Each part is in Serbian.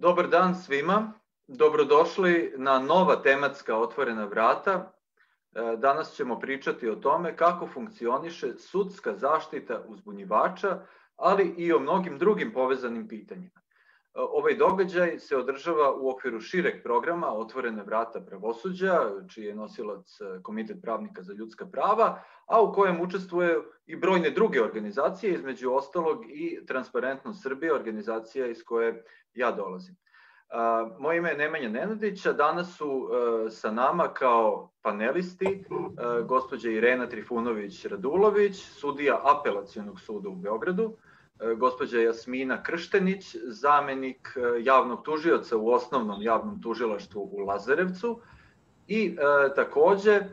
Dobar dan svima. Dobrodošli na nova tematska otvorena vrata. E, danas ćemo pričati o tome kako funkcioniše sudska zaštita uzbunjivača, ali i o mnogim drugim povezanim pitanjima. Ovaj događaj se održava u okviru šireg programa Otvorene vrata pravosuđa, čiji je nosilac e, Komitet pravnika za ljudska prava, a u kojem učestvuje i brojne druge organizacije, između ostalog i Transparentnost Srbije, organizacija iz koje ja dolazim. Moje ime je Nemanja Nenadić, a danas su e, sa nama kao panelisti e, gospođa Irena Trifunović-Radulović, sudija apelacijonog suda u Beogradu, E, gospođa Jasmina Krštenić, zamenik e, javnog tužioca u osnovnom javnom tužilaštvu u Lazarevcu i e, takođe e,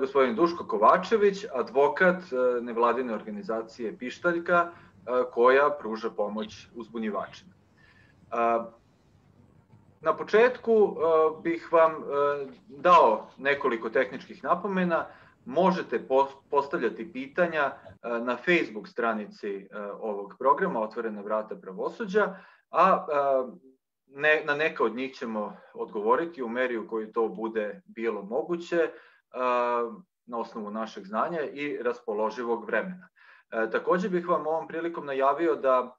gospodin Duško Kovačević, advokat e, nevladine organizacije Pištaljka e, koja pruža pomoć uzbunjivačima. E, na početku e, bih vam e, dao nekoliko tehničkih napomena možete postavljati pitanja e, na Facebook stranici e, ovog programa Otvorena vrata pravosuđa, a ne, na neka od njih ćemo odgovoriti u meri u kojoj to bude bilo moguće e, na osnovu našeg znanja i raspoloživog vremena. Takođe bih vam ovom prilikom najavio da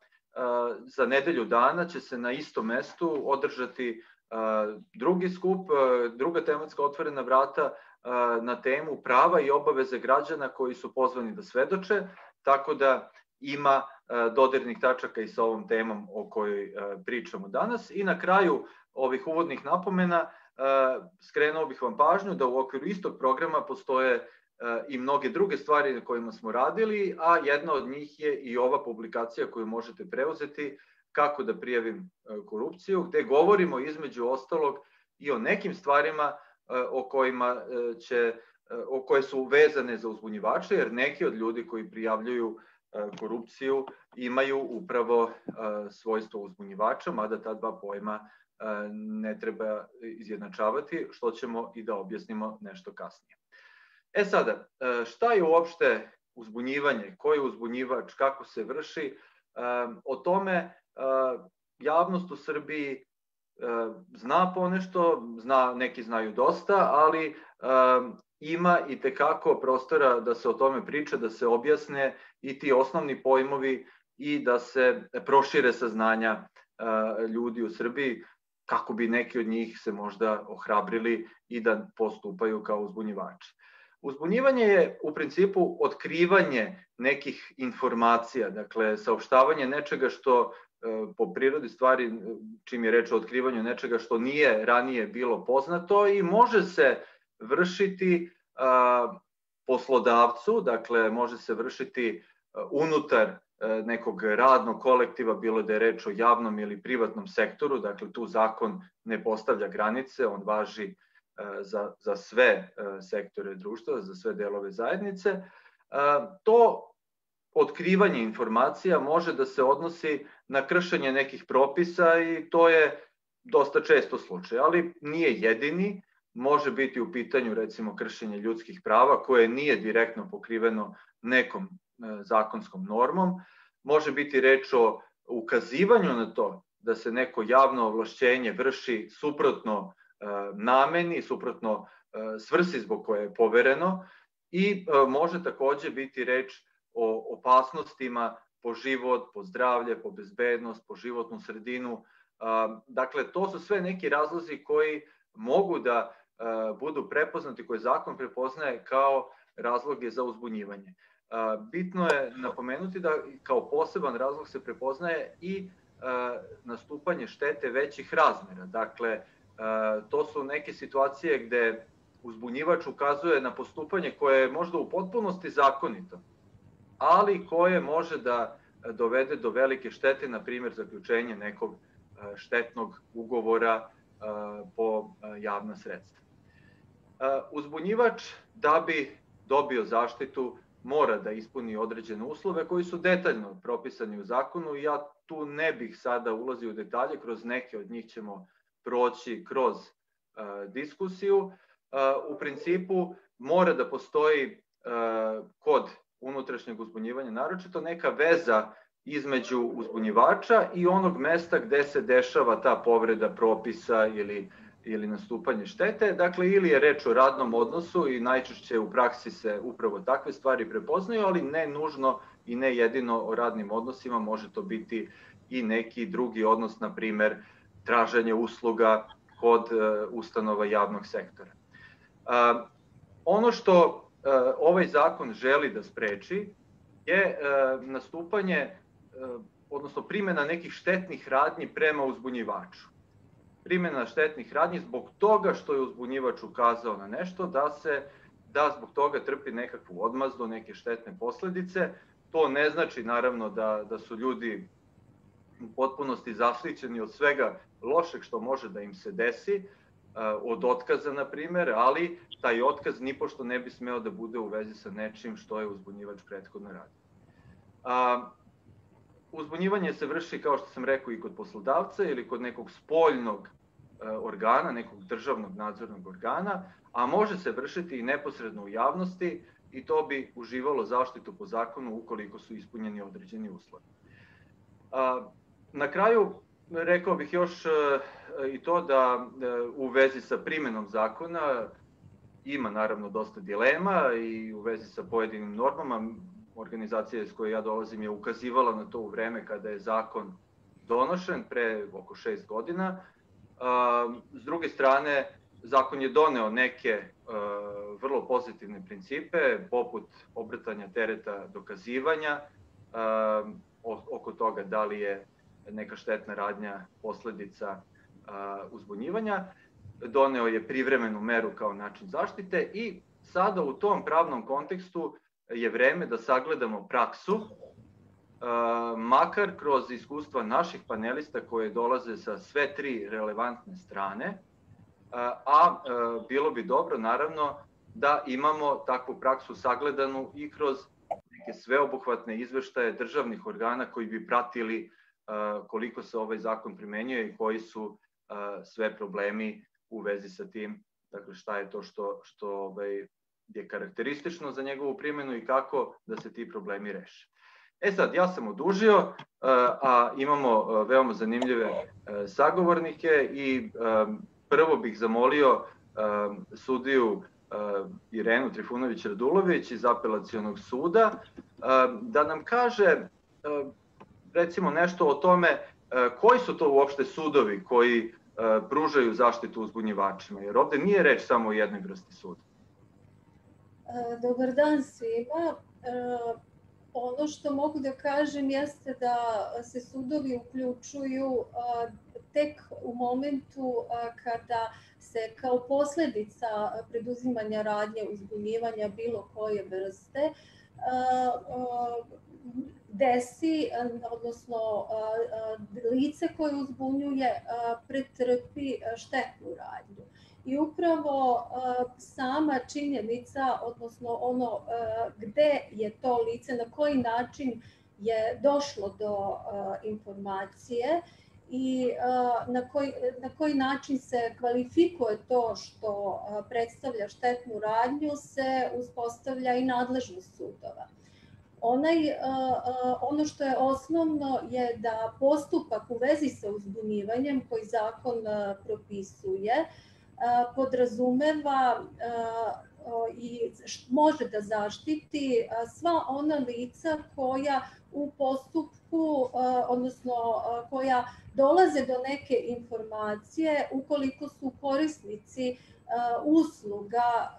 za nedelju dana će se na istom mestu održati drugi skup, druga tematska otvorena vrata na temu prava i obaveze građana koji su pozvani da svedoče, tako da ima dodirnih tačaka i sa ovom temom o kojoj pričamo danas. I na kraju ovih uvodnih napomena skrenuo bih vam pažnju da u okviru istog programa postoje i mnoge druge stvari na kojima smo radili, a jedna od njih je i ova publikacija koju možete preuzeti kako da prijavim korupciju, gde govorimo između ostalog i o nekim stvarima o kojima e, će e, o koje su vezane za uzbunjivače, jer neki od ljudi koji prijavljuju e, korupciju imaju upravo svojstvo uzbunjivača, mada ta dva pojma ne treba izjednačavati, što ćemo i da objasnimo nešto kasnije. E sada, šta je uopšte uzbunjivanje, ko je uzbunjivač, kako se vrši, o tome javnost u Srbiji E, zna ponešto, zna, neki znaju dosta, ali um, ima i tekako prostora da se o tome priča, da se objasne i ti osnovni pojmovi i da se prošire saznanja uh, ljudi u Srbiji kako bi neki od njih se možda ohrabrili i da postupaju kao uzbunjivači. Uzbunjivanje je u principu otkrivanje nekih informacija, dakle saopštavanje nečega što E, po prirodi stvari, čim je reč o otkrivanju nečega što nije ranije bilo poznato i može se vršiti poslodavcu, dakle može se vršiti unutar e, nekog radnog kolektiva, bilo da je reč o javnom ili privatnom sektoru, dakle tu zakon ne postavlja granice, on važi e, za, za sve sektore društva, za sve delove zajednice. To otkrivanje informacija može da se odnosi na kršenje nekih propisa i to je dosta često slučaj, ali nije jedini, može biti u pitanju recimo kršenje ljudskih prava koje nije direktno pokriveno nekom e, zakonskom normom, može biti reč o ukazivanju na to da se neko javno ovlašćenje vrši suprotno e, nameni, suprotno e, svrsi zbog koje je povereno. I može takođe biti reč o opasnostima po život, po zdravlje, po bezbednost, po životnu sredinu. Dakle, to su sve neki razlozi koji mogu da budu prepoznati, koje zakon prepoznaje kao razloge za uzbunjivanje. Bitno je napomenuti da kao poseban razlog se prepoznaje i nastupanje štete većih razmera. Dakle, to su neke situacije gde uzbunjivač ukazuje na postupanje koje je možda u potpunosti zakonito, ali koje može da dovede do velike štete, na primjer zaključenje nekog e, štetnog ugovora e, po javna sredstva. Uzbunjivač da bi dobio zaštitu mora da ispuni određene uslove koji su detaljno propisani u zakonu i ja tu ne bih sada ulazio u detalje, kroz neke od njih ćemo proći kroz diskusiju. U principu mora da postoji kod unutrašnjeg uzbunjivanja, naročito neka veza između uzbunjivača i onog mesta gde se dešava ta povreda propisa ili ili nastupanje štete, dakle ili je reč o radnom odnosu i najčešće u praksi se upravo takve stvari prepoznaju, ali ne nužno i ne jedino o radnim odnosima, može to biti i neki drugi odnos, na primer traženje usluga kod e, ustanova javnog sektora. Ono što ovaj zakon želi da spreči je e, nastupanje, odnosno primjena nekih štetnih radnji prema uzbunjivaču primjena štetnih radnji zbog toga što je uzbunjivač ukazao na nešto, da se da zbog toga trpi nekakvu odmazdu, neke štetne posledice. To ne znači naravno da, da su ljudi u potpunosti zaštićeni od svega lošeg što može da im se desi, e, od otkaza, na primer, ali taj otkaz nipošto ne bi smeo da bude u vezi sa nečim što je uzbunjivač prethodno radio. A, uzbunjivanje se vrši, kao što sam rekao, i kod poslodavca ili kod nekog spoljnog organa, nekog državnog nadzornog organa, a može se vršiti i neposredno u javnosti i to bi uživalo zaštitu po zakonu ukoliko su ispunjeni određeni uslovi. Na kraju rekao bih još e, i to da e, u vezi sa primenom zakona ima naravno dosta dilema i u vezi sa pojedinim normama organizacija iz koje ja dolazim je ukazivala na to u vreme kada je zakon donošen pre oko šest godina. S druge strane, zakon je doneo neke vrlo pozitivne principe, poput obratanja tereta dokazivanja, oko toga da li je neka štetna radnja posledica uzbunjivanja, doneo je privremenu meru kao način zaštite i sada u tom pravnom kontekstu je vreme da sagledamo praksu, makar kroz iskustva naših panelista koje dolaze sa sve tri relevantne strane, a bilo bi dobro naravno da imamo takvu praksu sagledanu i kroz neke sveobuhvatne izveštaje državnih organa koji bi pratili koliko se ovaj zakon primenjuje i koji su sve problemi u vezi sa tim, dakle šta je to što, što ovaj, je karakteristično za njegovu primjenu i kako da se ti problemi reše. E sad, ja sam odužio, a imamo veoma zanimljive sagovornike i prvo bih zamolio sudiju Irenu Trifunović-Radulović iz apelacijonog suda da nam kaže recimo nešto o tome koji su to uopšte sudovi koji pružaju zaštitu uzbunjivačima, jer ovde nije reč samo o jednoj vrsti suda. E, dobar dan svima. E, ono što mogu da kažem jeste da se sudovi uključuju tek u momentu kada se kao posledica preduzimanja radnje uzbunjivanja bilo koje vrste desi, odnosno lice koje uzbunjuje pretrpi štetnu radnju i upravo sama činjenica, odnosno ono gde je to lice, na koji način je došlo do informacije i na koji, na koji način se kvalifikuje to što predstavlja štetnu radnju se uspostavlja i nadležnost sudova. Onaj, ono što je osnovno je da postupak u vezi sa uzbunjivanjem koji zakon propisuje podrazumeva i može da zaštiti sva ona lica koja u postupku, odnosno koja dolaze do neke informacije ukoliko su korisnici usluga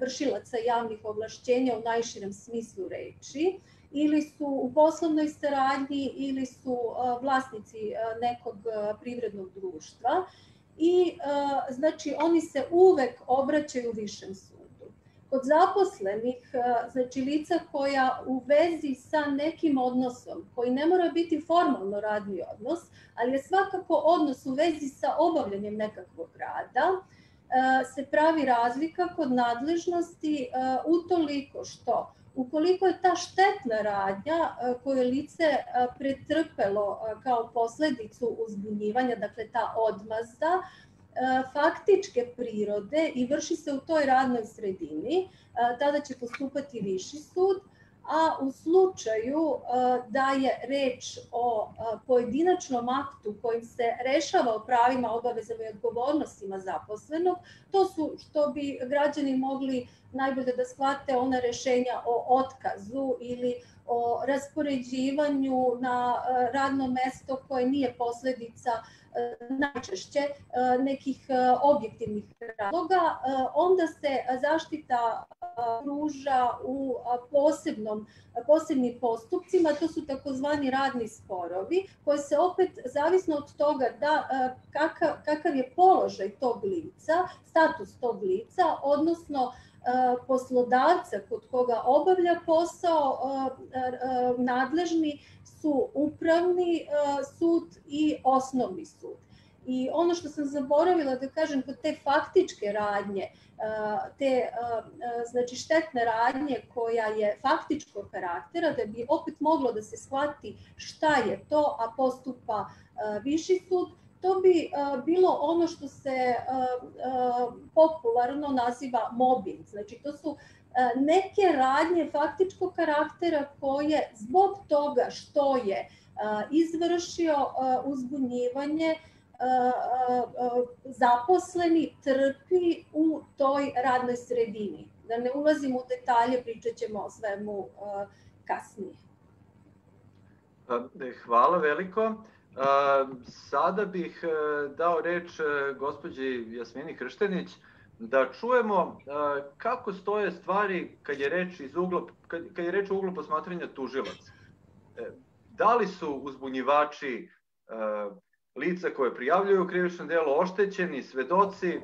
vršilaca javnih ovlašćenja u najširem smislu reči ili su u poslovnoj saradnji ili su vlasnici nekog privrednog društva i e, znači oni se uvek obraćaju višem sudu. Kod zaposlenih, e, znači lica koja u vezi sa nekim odnosom, koji ne mora biti formalno radni odnos, ali je svakako odnos u vezi sa obavljanjem nekakvog rada, e, se pravi razlika kod nadležnosti utoliko što Ukoliko je ta štetna radnja e, koju je lice pretrpelo kao posledicu uzbunjivanja, dakle ta odmazda, faktičke prirode i vrši se u toj radnoj sredini, tada će postupati viši sud, a u slučaju da je reč o pojedinačnom aktu kojim se rešava o pravima, obavezama i odgovornostima zaposlenog, to su što bi građani mogli najbolje da shvate ona rešenja o otkazu ili o raspoređivanju na radno mesto koje nije posledica najčešće e, nekih e, objektivnih razloga, e, onda se zaštita pruža u posebnom, posebnim postupcima, to su takozvani radni sporovi, koji se opet, zavisno od toga da, kakav, kakav je položaj tog lica, status tog lica, odnosno poslodavca kod koga obavlja posao nadležni su upravni e, sud i osnovni sud. I ono što sam zaboravila da kažem kod te faktičke radnje, e, te e, znači štetne radnje koja je faktičkog karaktera, da bi opet moglo da se shvati šta je to, a postupa viši sud, to bi bilo ono što se popularno naziva mobbing. Znači to su neke radnje faktičkog karaktera koje zbog toga što je izvršio uzbunjivanje zaposleni trpi u toj radnoj sredini. Da ne ulazimo u detalje, pričat ćemo o svemu kasnije. Hvala veliko. Sada bih dao reč gospođi Jasmini Krštenić da čujemo kako stoje stvari kad je reč iz ugla kad, kad je reč o uglu posmatranja tužilaca. E, da li su uzbunjivači lica koje prijavljuju krivično delo oštećeni, svedoci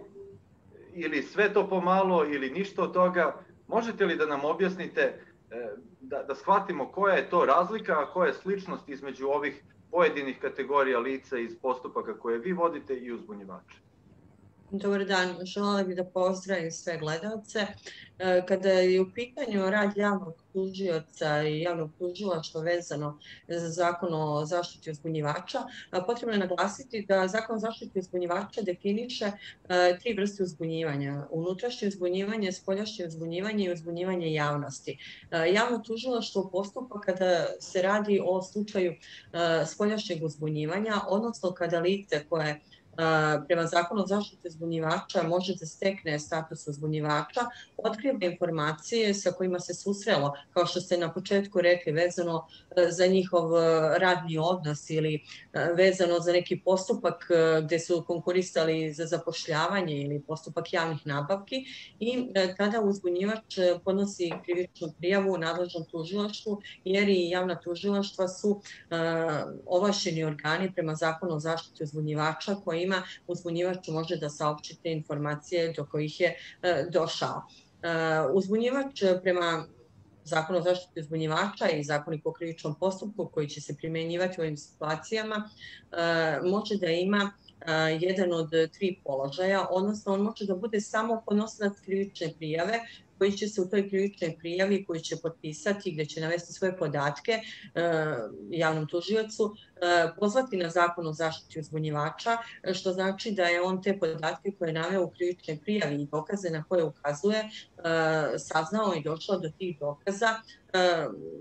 ili sve to pomalo ili ništa od toga? Možete li da nam objasnite e, da, da shvatimo koja je to razlika, a koja je sličnost između ovih pojedinih kategorija lica iz postupaka koje vi vodite i uzbunjivača? Dobar dan, želela bih da pozdravim sve gledalce. E, kada je u pitanju rad javnog tužioca i javnog tužilaštva vezano za zakon o zaštiti uzbunjivača, potrebno je naglasiti da zakon o zaštiti uzbunjivača definiše e, tri vrste uzbunjivanja. Unutrašnje uzbunjivanje, spoljašnje uzbunjivanje i uzbunjivanje javnosti. E, javno tužilaštvo postupa kada se radi o slučaju spoljašnjeg uzbunjivanja, odnosno kada lice koje prema zakonu o zaštite zbunjivača može da stekne status zbunjivača, otkriva informacije sa kojima se susrelo, kao što ste na početku rekli, vezano e, za njihov e, radni odnos ili e, vezano za neki postupak gde su konkurisali za zapošljavanje ili postupak javnih nabavki i tada uzbunjivač podnosi krivičnu prijavu u nadležnom tužilaštvu, jer i javna tužilaštva su ovašeni organi prema zakonu o zaštiti uzbunjivača koji kojima uzbunjivač može da saopći te informacije do kojih je e, došao. E, uzbunjivač prema zakonu o zaštiti uzbunjivača i zakonik o krivičnom postupku koji će se primenjivati u ovim situacijama e, može da ima jedan od tri položaja, odnosno on može da bude samo podnosilac krivične prijave koji će se u toj krivičnoj prijavi koji će potpisati gde će navesti svoje podatke e, javnom tužiocu e, pozvati na zakon o zaštiti uzbunjivača, što znači da je on te podatke koje je naveo u krivičnoj prijavi i dokaze na koje ukazuje e, saznao i došao do tih dokaza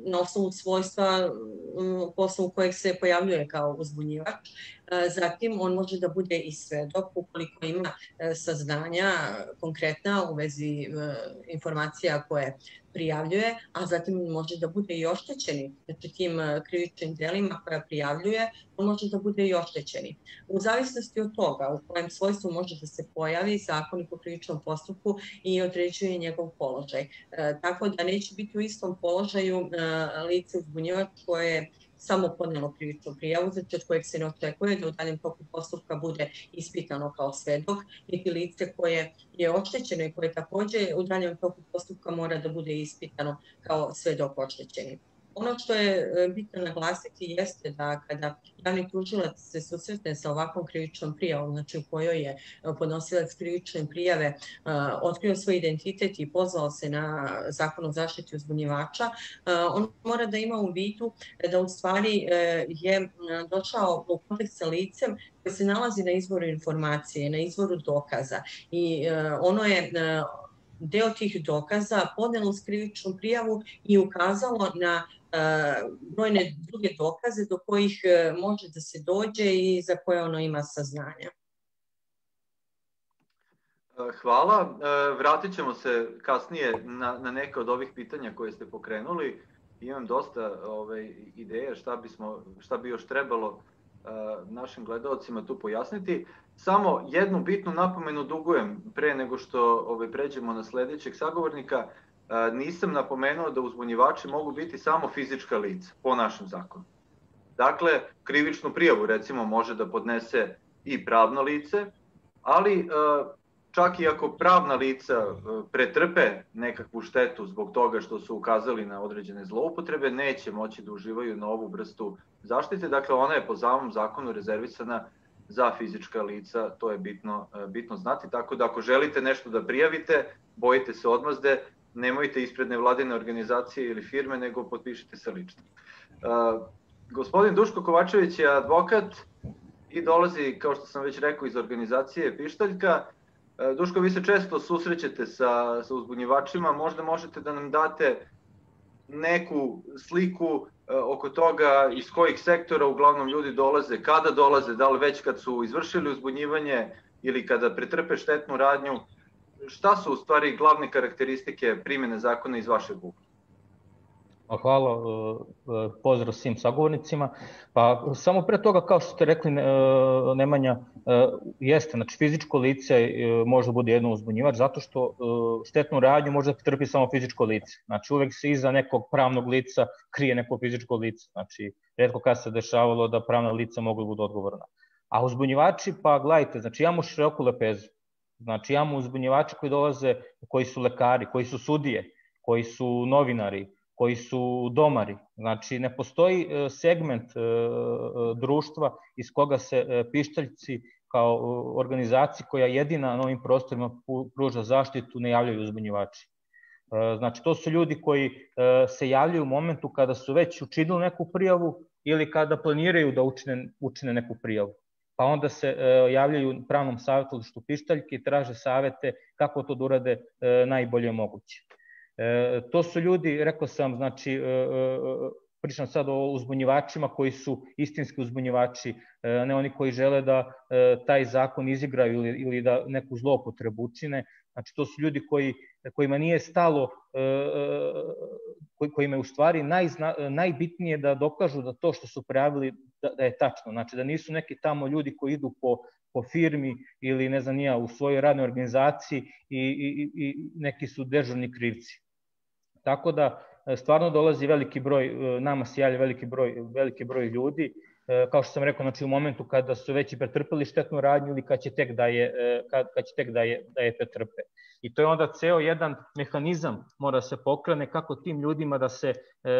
na osnovu svojstva po osnovu kojeg se pojavljuje kao uzbunjivač E, zatim, on može da bude i svedok ukoliko ima e, saznanja konkretna u vezi e, informacija koje prijavljuje, a zatim može da bude i oštećeni. Znači tim krivičnim delima koja prijavljuje, on može da bude i oštećeni. U zavisnosti od toga u kojem svojstvu može da se pojavi zakonik o krivičnom postupku i određuje njegov položaj. E, tako da neće biti u istom položaju e, lice uzbunjivač koje samo podnelo krivičnu prijavu, znači od kojeg se ne očekuje da u daljem toku postupka bude ispitano kao svedok, niti lice koje je oštećeno i koje takođe u daljem toku postupka mora da bude ispitano kao svedok oštećeni. Ono što je e, bitno naglasiti jeste da kada javni tužilac se susretne sa ovakvom krivičnom prijavom, znači u kojoj je e, podnosilac krivične prijave uh, otkrio svoj identitet i pozvao se na zakon o zaštiti uzbunjivača, on mora da ima u vidu da u stvari je došao u kontakt sa licem koje se nalazi na izvoru informacije, na izvoru dokaza. I ono je deo tih dokaza podnelo skrivičnu prijavu i ukazalo na brojne druge dokaze do kojih može da se dođe i za koje ono ima saznanja. Hvala. Vratit ćemo se kasnije na, na neke od ovih pitanja koje ste pokrenuli. Imam dosta ove, ideje šta, bismo, šta bi još trebalo našim gledalcima tu pojasniti. Samo jednu bitnu napomenu dugujem pre nego što ovaj, pređemo na sledećeg sagovornika. Nisam napomenuo da uzbunjivači mogu biti samo fizička lica po našem zakonu. Dakle, krivičnu prijavu recimo može da podnese i pravno lice, ali čak i ako pravna lica pretrpe nekakvu štetu zbog toga što su ukazali na određene zloupotrebe, neće moći da uživaju na ovu vrstu zaštite. Dakle, ona je po samom zakonu rezervisana za fizička lica, to je bitno, bitno znati. Tako da ako želite nešto da prijavite, bojite se odmazde, nemojte ispred nevladine organizacije ili firme, nego potpišite se lično. Uh, gospodin Duško Kovačević je advokat i dolazi, kao što sam već rekao, iz organizacije Pištaljka. E, Duško, vi se često susrećete sa, sa uzbunjivačima, možda možete da nam date neku sliku e, oko toga iz kojih sektora uglavnom ljudi dolaze, kada dolaze, da li već kad su izvršili uzbunjivanje ili kada pretrpe štetnu radnju, šta su u stvari glavne karakteristike primjene zakona iz vašeg ugla? Hvala, e, e, pozdrav svim sagovornicima. Pa samo pre toga, kao što ste rekli, e, Nemanja, jeste, znači fizičko lice može da bude jedno uzbunjivač, zato što štetnu radnju može da trpi samo fizičko lice. Znači uvek se iza nekog pravnog lica krije neko fizičko lice. Znači, redko kad se dešavalo da pravna lica mogu da budu odgovorna. A uzbunjivači, pa gledajte, znači imamo široku lepezu. Znači imamo uzbunjivače koji dolaze, koji su lekari, koji su sudije, koji su novinari, koji su domari. Znači, ne postoji e, segment e, e, društva iz koga se pištaljci kao organizaciji koja jedina na ovim prostorima pruža zaštitu ne javljaju uzbunjivači. Znači, to su ljudi koji se javljaju u momentu kada su već učinili neku prijavu ili kada planiraju da učine, učine neku prijavu. Pa onda se javljaju pravnom savjetu pištaljke i traže savete kako to da urade najbolje moguće. E, to su ljudi, rekao sam, znači, e, e, pričam sad o uzbunjivačima koji su istinski uzbunjivači, e, ne oni koji žele da e, taj zakon izigraju ili, ili da neku zlopotrebu učine. Znači, to su ljudi koji, kojima nije stalo, kojima je u stvari najbitnije da dokažu da to što su prijavili da, da je tačno. Znači, da nisu neki tamo ljudi koji idu po po firmi ili ne znam nija u svojoj radnoj organizaciji i, i, i neki su dežurni krivci. Tako da e, stvarno dolazi veliki broj, e, nama se javlja veliki broj, veliki broj ljudi, kao što sam rekao, znači u momentu kada su već i pretrpeli štetnu radnju ili kad će tek da je, kad, kad će tek da je, da je pretrpe. I to je onda ceo jedan mehanizam mora se pokrene kako tim ljudima da se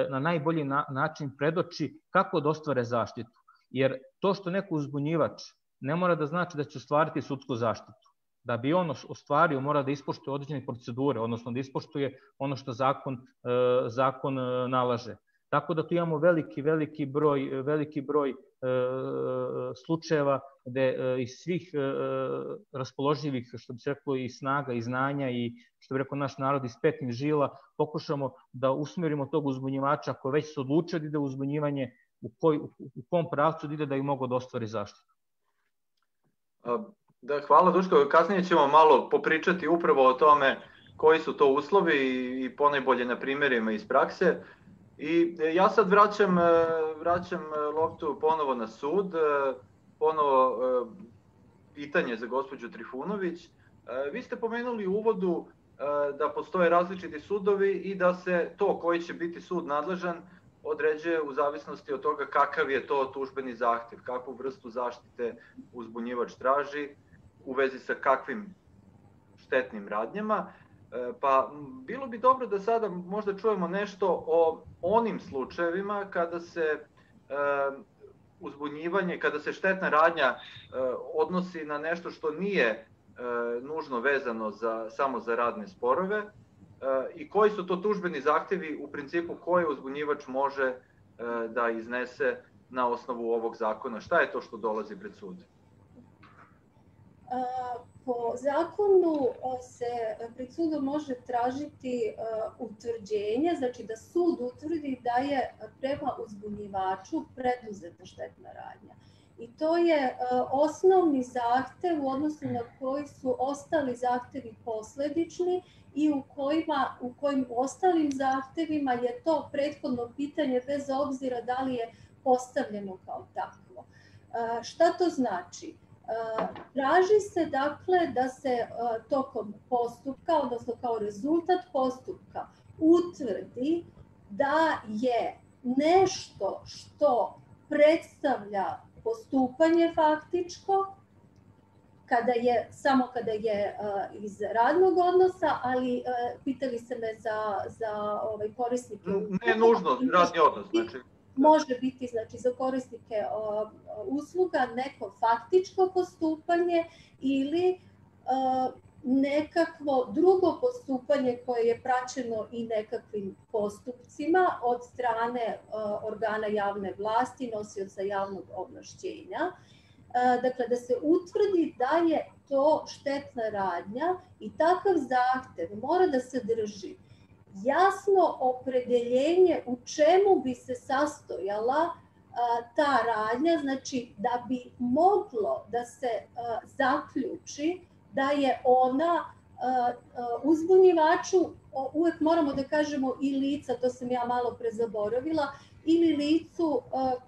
na najbolji na, način predoči kako da ostvare zaštitu. Jer to što neko uzbunjivač ne mora da znači da će ostvariti sudsku zaštitu da bi on ostvario mora da ispoštuje određene procedure, odnosno da ispoštuje ono što zakon, e, zakon e, nalaže. Tako da tu imamo veliki, veliki broj, veliki broj e, slučajeva gde iz svih raspoloživih, što bi se reklo, i snaga, i znanja, i što bi rekao naš narod, iz petnih žila, pokušamo da usmerimo tog uzbunjivača ako već se odlučio da ide uzbunjivanje, u, koj, u kom pravcu da ide da i mogu da ostvari zaštitu. Da, hvala Duško. Kasnije ćemo malo popričati upravo o tome koji su to uslovi i ponajbolje na primjerima iz prakse. I e, ja sad vraćam, e, vraćam e, loptu ponovo na sud, ponovo pitanje za gospođu Trifunović. Vi ste pomenuli u uvodu da postoje različiti sudovi i da se to koji će biti sud nadležan određuje u zavisnosti od toga kakav je to tužbeni zahtev, kakvu vrstu zaštite uzbunjivač traži u vezi sa kakvim štetnim radnjama. E, pa bilo bi dobro da sada možda čujemo nešto o onim slučajevima kada se e, uzbunjivanje, kada se štetna radnja e, odnosi na nešto što nije nužno vezano za, samo za radne sporove i koji su to tužbeni zahtevi u principu koje uzbunjivač može da iznese na osnovu ovog zakona. Šta je to što dolazi pred sud? Po zakonu se pred sudom može tražiti utvrđenje, znači da sud utvrdi da je prema uzbunjivaču preduzeta štetna radnja. I to je osnovni zahtev u odnosu na koji su ostali zahtevi posledični i u kojima u kojim ostalim zahtevima je to prethodno pitanje bez obzira da li je postavljeno kao takvo. Šta to znači? Traži se dakle da se tokom postupka, odnosno kao rezultat postupka, utvrdi da je nešto što predstavlja postupanje faktičko, kada je, samo kada je uh, iz radnog odnosa, ali uh, pitali se me za, za ovaj, korisnike. Ne nužno radni odnos, znači može biti znači za korisnike uh, usluga neko faktičko postupanje ili uh, nekakvo drugo postupanje koje je praćeno i nekakvim postupcima od strane uh, organa javne vlasti, nosioca javnog ovlašćenja. Dakle, da se utvrdi da je to štetna radnja i takav zahtev mora da se drži jasno opredeljenje u čemu bi se sastojala ta radnja, znači da bi moglo da se zaključi da je ona uzbunjivaču, uvek moramo da kažemo i lica, to sam ja malo pre zaboravila, ili licu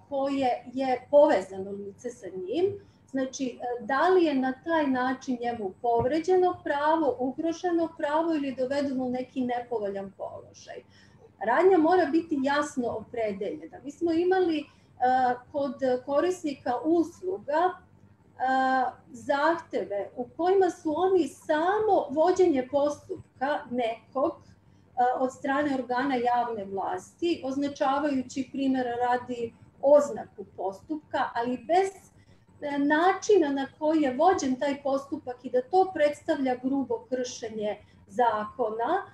koje je povezano lice sa njim, Znači, e, da li je na taj način njemu povređeno pravo, ugroženo pravo ili dovedeno u neki nepovoljan položaj. Radnja mora biti jasno opredeljena. Mi smo imali uh, kod korisnika usluga uh, zahteve u kojima su oni samo vođenje postupka nekog od strane organa javne vlasti, označavajući primjera radi oznaku postupka, ali bez načina na koji je vođen taj postupak i da to predstavlja grubo kršenje zakona, e,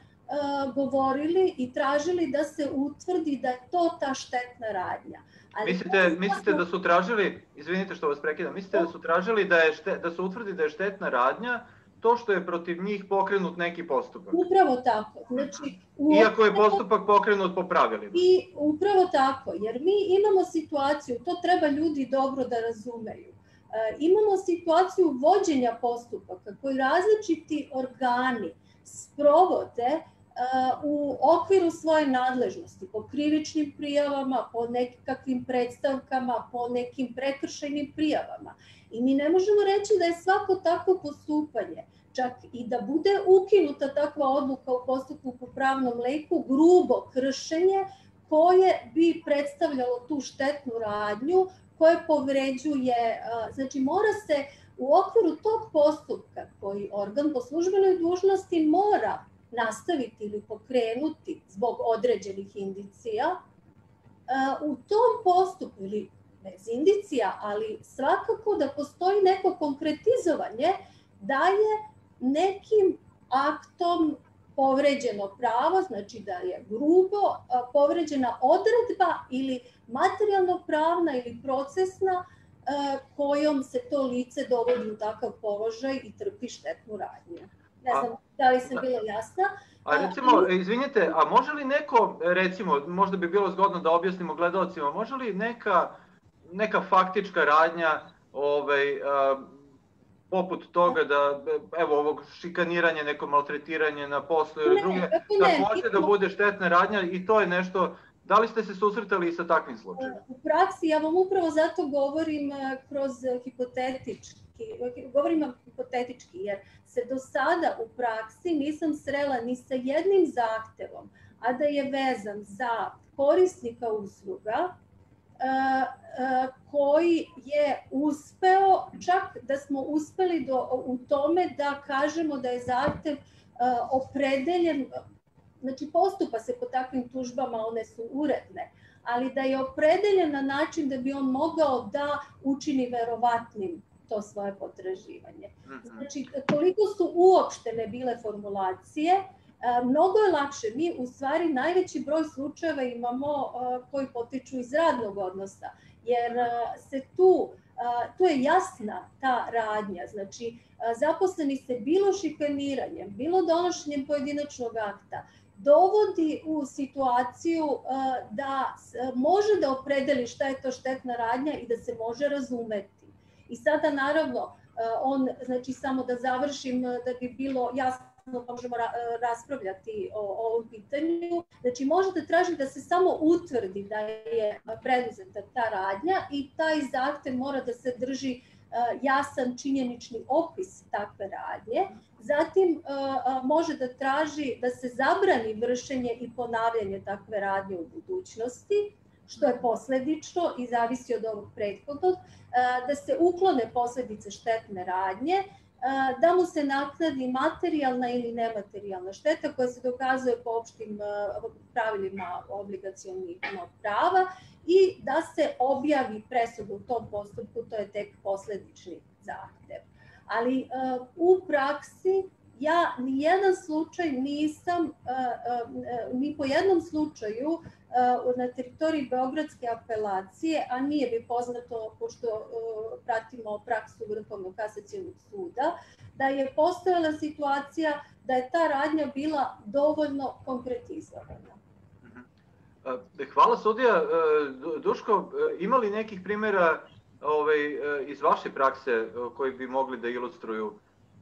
govorili i tražili da se utvrdi da je to ta štetna radnja. Ali mislite, mislite da su tražili, izvinite što vas prekidam, mislite da su tražili da, je šte, da se utvrdi da je štetna radnja to što je protiv njih pokrenut neki postupak. Upravo tako. Znači, u Iako je postupak pokrenut po pravilima. I upravo tako, jer mi imamo situaciju, to treba ljudi dobro da razumeju. E, imamo situaciju vođenja postupaka koji različiti organi sprovode e, u okviru svoje nadležnosti, po krivičnim prijavama, po nekakvim predstavkama, po nekim prekršajnim prijavama. I mi ne možemo reći da je svako takvo postupanje, čak i da bude ukinuta takva odluka u postupku po pravnom leku, grubo kršenje koje bi predstavljalo tu štetnu radnju koje povređuje, znači mora se u okviru tog postupka koji organ po službenoj dužnosti mora nastaviti ili pokrenuti zbog određenih indicija, u tom postupku ili bez indicija, ali svakako da postoji neko konkretizovanje da je nekim aktom povređeno pravo, znači da je grubo povređena odredba ili materijalno pravna ili procesna kojom se to lice dovodi u takav položaj i trpi štetnu radnju. Ne znam a, da li sam da. bila jasna. A recimo, izvinite, a može li neko, recimo, možda bi bilo zgodno da objasnimo gledalcima, može li neka, neka faktička radnja ovaj, poput toga da, evo ovog šikaniranja, neko maltretiranje na poslu ili druge, takođe da bude štetna radnja i to je nešto, da li ste se susretali sa takvim slučajima? U praksi, ja vam upravo zato govorim eh, kroz hipotetički, govorim vam hipotetički, jer se do sada u praksi nisam srela ni sa jednim zahtevom, a da je vezan za korisnika usluga, koji je uspeo, čak da smo uspeli do, u tome da kažemo da je zahtev opredeljen, znači postupa se po takvim tužbama, one su uredne, ali da je opredeljen na način da bi on mogao da učini verovatnim to svoje potraživanje. Mhm. Znači, koliko su uopštene bile formulacije, E, mnogo je lakše. Mi u stvari najveći broj slučajeva imamo e, koji potiču iz radnog odnosa. jer se tu tu je jasna ta radnja, znači zaposleni se bilo šikaniranjem, bilo donošenjem pojedinačnog akta, dovodi u situaciju da može da opredeli šta je to štetna radnja i da se može razumeti. I sada naravno on, znači samo da završim da bi bilo jasno pa možemo raspravljati o, o ovom pitanju. Znači možete tražiti da se samo utvrdi da je preduzeta ta radnja i taj zahtev mora da se drži jasan činjenični opis takve radnje. Zatim može da traži da se zabrani vršenje i ponavljanje takve radnje u budućnosti, što je posledično i zavisi od ovog prethodnog, da se uklone posledice štetne radnje, da mu se naknadi materijalna ili nematerijalna šteta koja se dokazuje po opštim pravilima obligacijonih prava i da se objavi presuda u tom postupku, to je tek posledični zahtev. Ali u praksi ja ni jedan slučaj nisam, ni po jednom slučaju na teritoriji Beogradske apelacije, a nije bi poznato, pošto pratimo praksu Vrhovnog kasacijenog suda, da je postojala situacija da je ta radnja bila dovoljno konkretizovana. Hvala sudija. Duško, ima li nekih primjera ovaj, iz vaše prakse koji bi mogli da ilustruju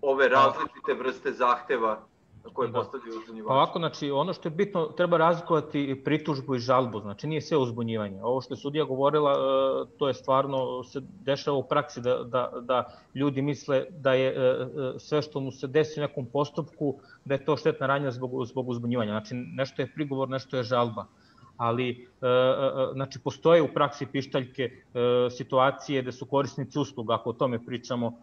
ove različite vrste zahteva koje da. postavljaju uzbunjivači? Pa ovako, znači, ono što je bitno, treba razlikovati pritužbu i žalbu, znači nije sve uzbunjivanje. Ovo što je sudija govorila, e, to je stvarno, se dešava u praksi da, da, da ljudi misle da je e, e, sve što mu se desi u nekom postupku, da je to štetna ranja zbog, zbog uzbunjivanja. Znači, nešto je prigovor, nešto je žalba ali znači postoje u praksi pištaljke situacije da su korisnici usluga, ako o tome pričamo,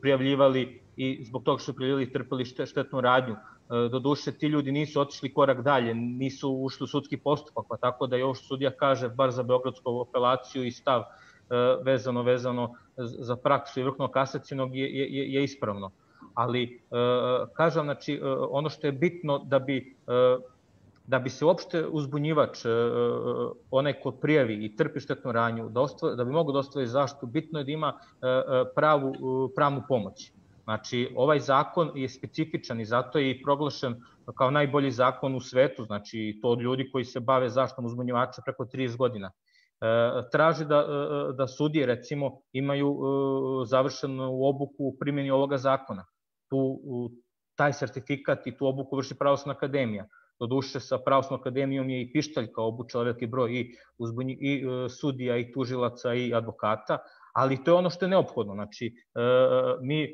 prijavljivali i zbog toga što su prijavljivali trpali štetnu radnju. E, do duše, ti ljudi nisu otišli korak dalje, nisu ušli u sudski postupak, pa tako da je ovo što sudija kaže, bar za Beogradsku apelaciju i stav e, vezano vezano za praksu i vrhnog kasacijenog je, je, je ispravno. Ali, e, kažem, znači, ono što je bitno da bi da bi se uopšte uzbunjivač, e, e, onaj ko prijavi i trpi štetnu ranju, da, da bi mogo da ostvari zaštitu, bitno je da ima e, pravu, pravnu pomoć. Znači, ovaj zakon je specifičan i zato je i proglašen kao najbolji zakon u svetu, znači to od ljudi koji se bave zaštom uzbunjivača preko 30 godina. traži da, da sudije, recimo, imaju završenu obuku u primjeni ovoga zakona. Tu, taj sertifikat i tu obuku vrši pravosna akademija Doduše sa Pravosnom akademijom je i Pištaljka obučala veliki broj i, uzbunji, i e, sudija i tužilaca i advokata, ali to je ono što je neophodno. Znači, e, mi e,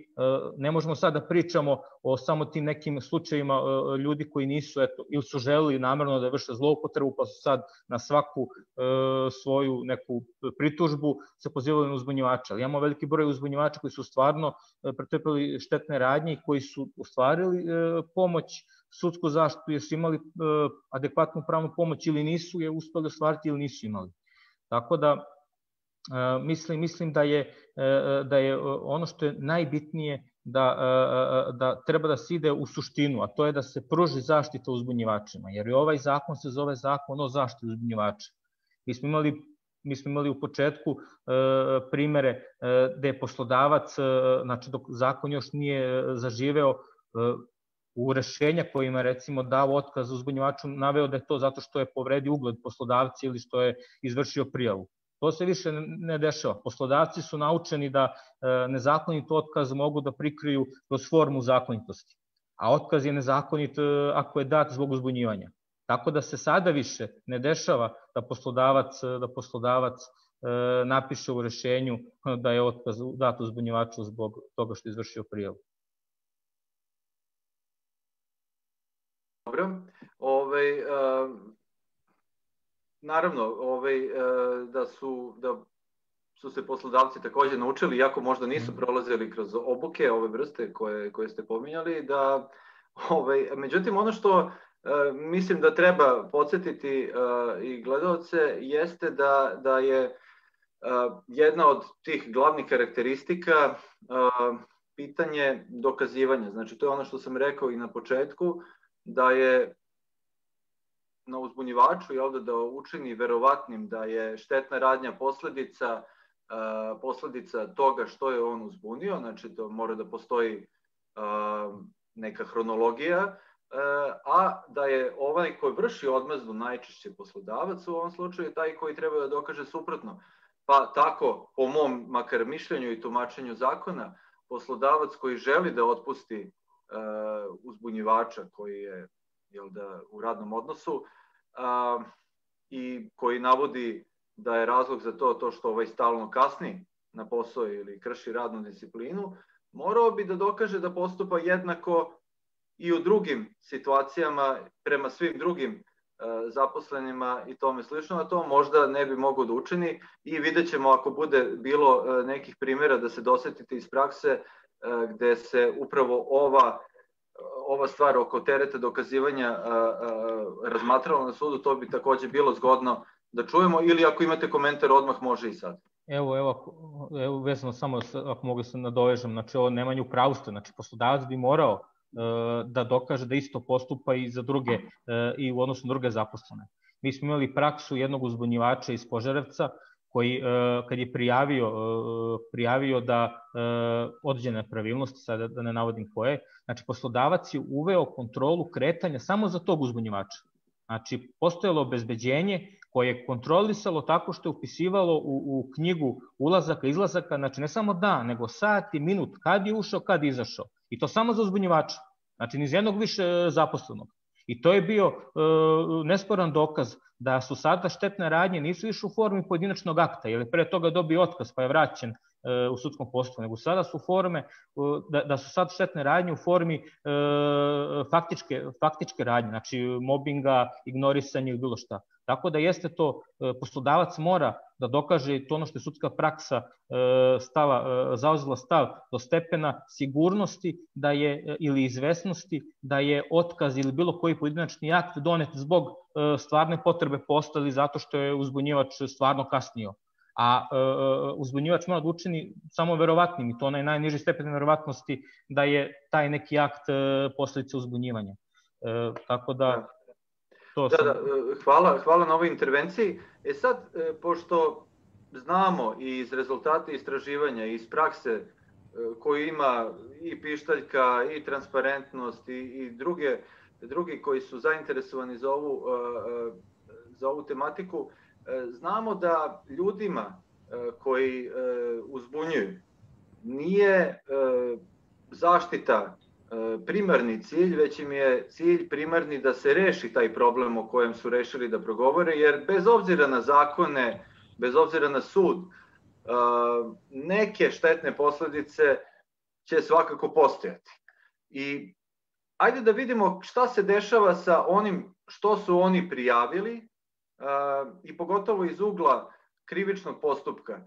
ne možemo sad da pričamo o samo tim nekim slučajima ljudi koji nisu, eto, ili su želeli namerno da vrše zloupotrebu, pa su sad na svaku svoju neku pritužbu se pozivali na uzbunjivača. Ali imamo veliki broj uzbunjivača koji su stvarno pretrpili štetne radnje i koji su ostvarili pomoć sudsku zaštitu, jer su imali adekvatnu pravnu pomoć ili nisu je uspeli ostvariti ili nisu imali. Tako da, mislim, mislim da je, e, e, da je ono što je najbitnije da, e, da treba da se ide u suštinu, a to je da se pruži zaštita uzbunjivačima, jer i ovaj zakon se zove zakon o zaštiti uzbunjivača. Mi smo imali mi smo imali u početku e, primere e, gde je poslodavac, e, znači dok zakon još nije zaživeo, e, u rešenja kojima recimo dao otkaz uzbunjivaču naveo da je to zato što je povredio ugled poslodavci ili što je izvršio prijavu. To se više ne dešava. Poslodavci su naučeni da e, nezakonit otkaz mogu da prikriju kroz formu zakonitosti. A otkaz je nezakonit e, ako je dat zbog uzbunjivanja. Tako da se sada više ne dešava da poslodavac, e, da poslodavac napiše u rešenju da je otkaz dat uzbunjivaču zbog toga što je izvršio prijavu. Dobro. Ovaj, naravno, ovaj, e, da su da su se poslodavci takođe naučili, iako možda nisu prolazili kroz obuke ove vrste koje, koje ste pominjali, da ovaj, međutim ono što e, mislim da treba podsjetiti e, i gledalce jeste da, da je jedna od tih glavnih karakteristika pitanje dokazivanja. Znači, to je ono što sam rekao i na početku, da je na uzbunjivaču je ovde da učini verovatnim da je štetna radnja posledica posledica toga što je on uzbunio, znači to mora da postoji neka hronologija, a da je ovaj koji vrši odmazdu najčešće poslodavac u ovom slučaju taj koji treba da dokaže suprotno. Pa tako, po mom makar mišljenju i tumačenju zakona, poslodavac koji želi da otpusti uzbunjivača koji je jel da, u radnom odnosu i koji navodi da je razlog za to to što ovaj stalno kasni na posao ili krši radnu disciplinu, morao bi da dokaže da postupa jednako i u drugim situacijama prema svim drugim zaposlenima i tome slično, a to možda ne bi mogo da učini i vidjet ćemo ako bude bilo nekih primjera da se dosetite iz prakse gde se upravo ova ova stvar oko tereta dokazivanja razmatrala na sudu, to bi takođe bilo zgodno da čujemo ili ako imate komentar odmah može i sad. Evo, evo, evo vezano samo ako mogu se nadovežem, znači ovo nemanje u ste, znači poslodavac bi morao e, da dokaže da isto postupa i za druge e, i u odnosu na druge zaposlene. Mi smo imali praksu jednog uzbunjivača iz Požarevca koji e, kad je prijavio prijavio da određene pravilnosti, sada da ne navodim koje, znači poslodavac je uveo kontrolu kretanja samo za tog uzbunjivača. Znači, postojalo obezbeđenje koje je kontrolisalo tako što je upisivalo u, u knjigu ulazaka, izlazaka, znači ne samo dan, nego sat i minut, kad je ušao, kad je izašao. I to samo za uzbunjivača. Znači, niz jednog više e, zaposlenog. I to je bio e, nesporan dokaz da su sada štetne radnje nisu više u formi pojedinačnog akta, jer je pre toga dobio otkaz pa je vraćen u sudskom postupku, nego sada su forme, da, da su sad štetne radnje u formi e, faktičke, faktičke radnje, znači mobinga, ignorisanja ili bilo šta. Tako da jeste to, e, poslodavac mora da dokaže to ono što je sudska praksa e, stava, zauzela stav do stepena sigurnosti da je ili izvesnosti da je otkaz ili bilo koji pojedinačni akt donet zbog stvarne potrebe postali zato što je uzbunjivač stvarno kasnio a e, e, uzbunjivač mora da učini samo verovatnim i to onaj najniži stepen verovatnosti da je taj neki akt e, posledica uzbunjivanja. E, tako da to da, sam... da, hvala, hvala na ovoj intervenciji. E sad, e, pošto znamo i iz rezultata istraživanja i iz prakse e, koju ima i pištaljka i transparentnost i, i druge drugi koji su zainteresovani za ovu za ovu tematiku znamo da ljudima e, koji e, uzbunjuju nije zaštita primarni cilj, već im je cilj primarni da se reši taj problem o kojem su rešili da progovore, jer bez obzira na zakone, bez obzira na sud, neke štetne posledice će svakako postojati. I ajde da vidimo šta se dešava sa onim što su oni prijavili i pogotovo iz ugla krivičnog postupka.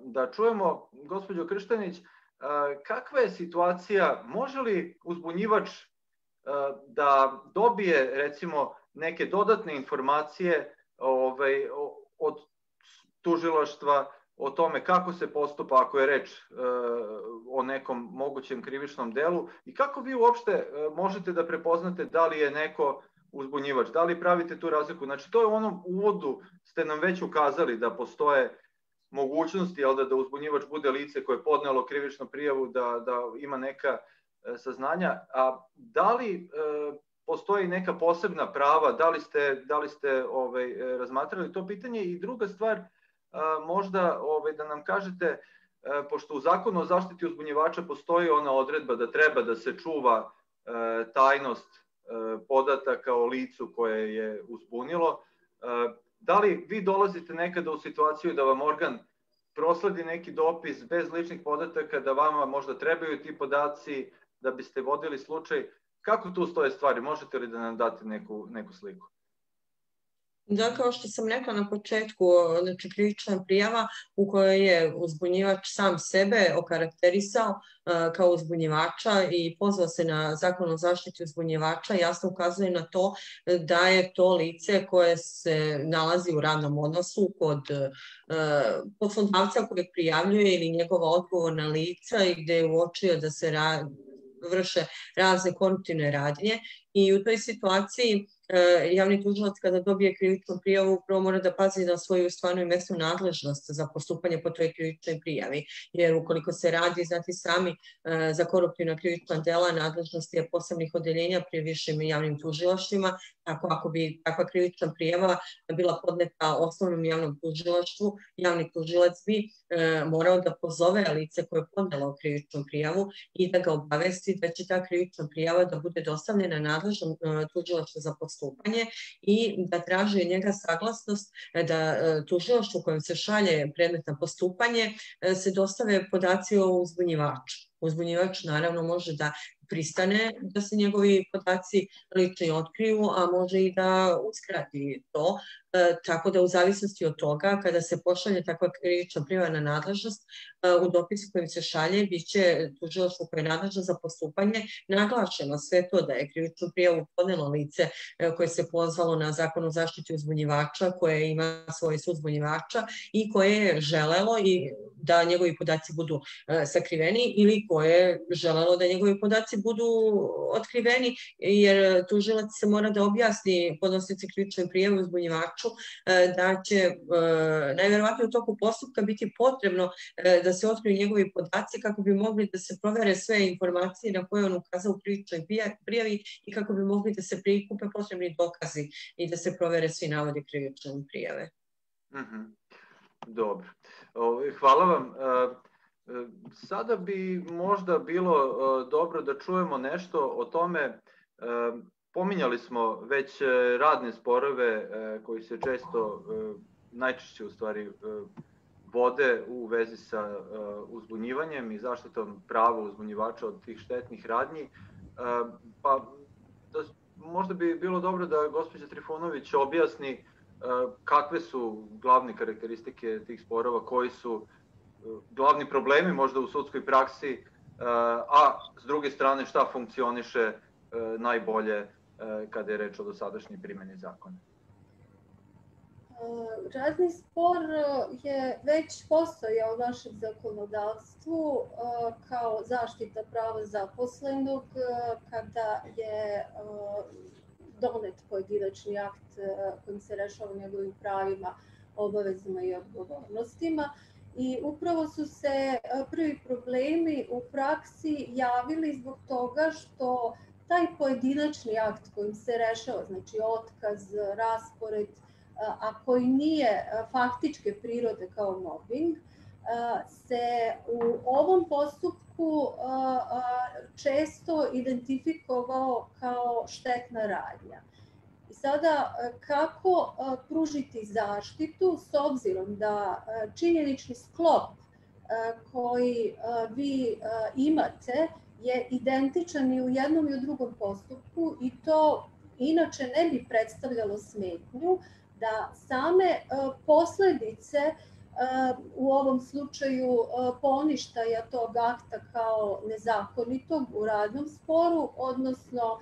Da čujemo, gospođo Krštanić, kakva je situacija, može li uzbunjivač da dobije recimo neke dodatne informacije ovaj, od tužilaštva o tome kako se postupa ako je reč o nekom mogućem krivičnom delu i kako vi uopšte možete da prepoznate da li je neko uzbunjivač. Da li pravite tu razliku? Znači, to je u onom uvodu ste nam već ukazali da postoje mogućnosti jel, da, da uzbunjivač bude lice koje je podnelo krivičnu prijavu, da, da ima neka e, saznanja. A da li e, postoji neka posebna prava, da li ste, da li ste ovaj, e, razmatrali to pitanje? I druga stvar, a, možda ovaj, da nam kažete, e, pošto u zakonu o zaštiti uzbunjivača postoji ona odredba da treba da se čuva e, tajnost podataka o licu koje je uzbunilo. E, da li vi dolazite nekada u situaciju da vam organ prosledi neki dopis bez ličnih podataka, da vama možda trebaju ti podaci da biste vodili slučaj? Kako tu stoje stvari? Možete li da nam date neku, neku sliku? Da, kao što sam rekla na početku, znači krivična prijava u kojoj je uzbunjivač sam sebe okarakterisao uh, kao uzbunjivača i pozvao se na zakon o zaštiti uzbunjivača, jasno ukazuje na to da je to lice koje se nalazi u radnom odnosu kod uh, poslodavca koje prijavljuje ili njegova odgovorna lica i gde je uočio da se ra vrše razne koruptivne radnje i u toj situaciji javni tužilac kada dobije krivičnu prijavu prvo mora da pazi na svoju stvarnu i mesnu nadležnost za postupanje po toj krivičnoj prijavi, jer ukoliko se radi, znati sami, za koruptivna krivična dela nadležnost je posebnih odeljenja pri višim javnim tužilaštvima, tako ako bi takva krivična prijava bila podneta osnovnom javnom tužilaštvu, javni tužilac bi e, morao da pozove lice koje je podnelo krivičnu prijavu i da ga obavesti da će ta krivična prijava da bude dostavljena nadležnom e, tužilaštvu za postupanje i da traži njega saglasnost e, da e, tužilaštvu kojem se šalje predmet na postupanje se dostave podaci o uzbunjivaču. Uzbunjivač naravno može da pristane da se njegovi podaci lični otkriju, a može i da uskrati to. E, tako da u zavisnosti od toga, kada se pošalje takva krivična privana nadležnost, e, u dopisu kojim se šalje biće tužilaštvo koje je nadležno za postupanje naglašeno sve to da je krivičnu prijavu podnelo lice e, koje se pozvalo na zakon o zaštiti uzbunjivača, koje ima svoje suzbunjivača i koje je želelo i da njegovi podaci budu e, sakriveni ili koje je želelo da njegovi podaci budu otkriveni, jer tužilac se mora da objasni podnosnici krivične prijeve uzbunjivaču e, da će e, najverovatnije u toku postupka biti potrebno e, da se otkriju njegovi podaci kako bi mogli da se provere sve informacije na koje on ukazao u krivičnoj prijavi i kako bi mogli da se prikupe potrebni dokazi i da se provere svi navodi krivične prijave. Mm -hmm. Dobro. Hvala vam. Sada bi možda bilo e, dobro da čujemo nešto o tome, e, pominjali smo već e, radne sporove koji se često, najčešće u stvari, vode u vezi sa uzbunjivanjem i zaštitom prava uzbunjivača od tih štetnih radnji. Pa da, možda bi bilo dobro da gospođa Trifunović objasni kakve su glavne karakteristike tih sporova, koji su glavni problemi možda u sudskoj praksi, e, a s druge strane šta funkcioniše e, najbolje e, kada je reč o dosadašnjoj primjeni zakona? Radni spor je već postojao u našem zakonodavstvu kao zaštita prava zaposlenog kada je donet pojedinačni akt kojim se rešava njegovim pravima, obavezima i odgovornostima i upravo su se e, prvi problemi u praksi javili zbog toga što taj pojedinačni akt kojim se rešava, znači otkaz, raspored, e, a koji nije e, faktičke prirode kao mobbing, se u ovom postupku često identifikovao kao štetna radnja sada e, kako e, pružiti zaštitu s obzirom da e, činjenični sklop koji vi imate je identičan i u jednom i u drugom postupku i to inače ne bi predstavljalo smetnju da same posledice u ovom slučaju poništaja tog akta kao nezakonitog u radnom sporu, odnosno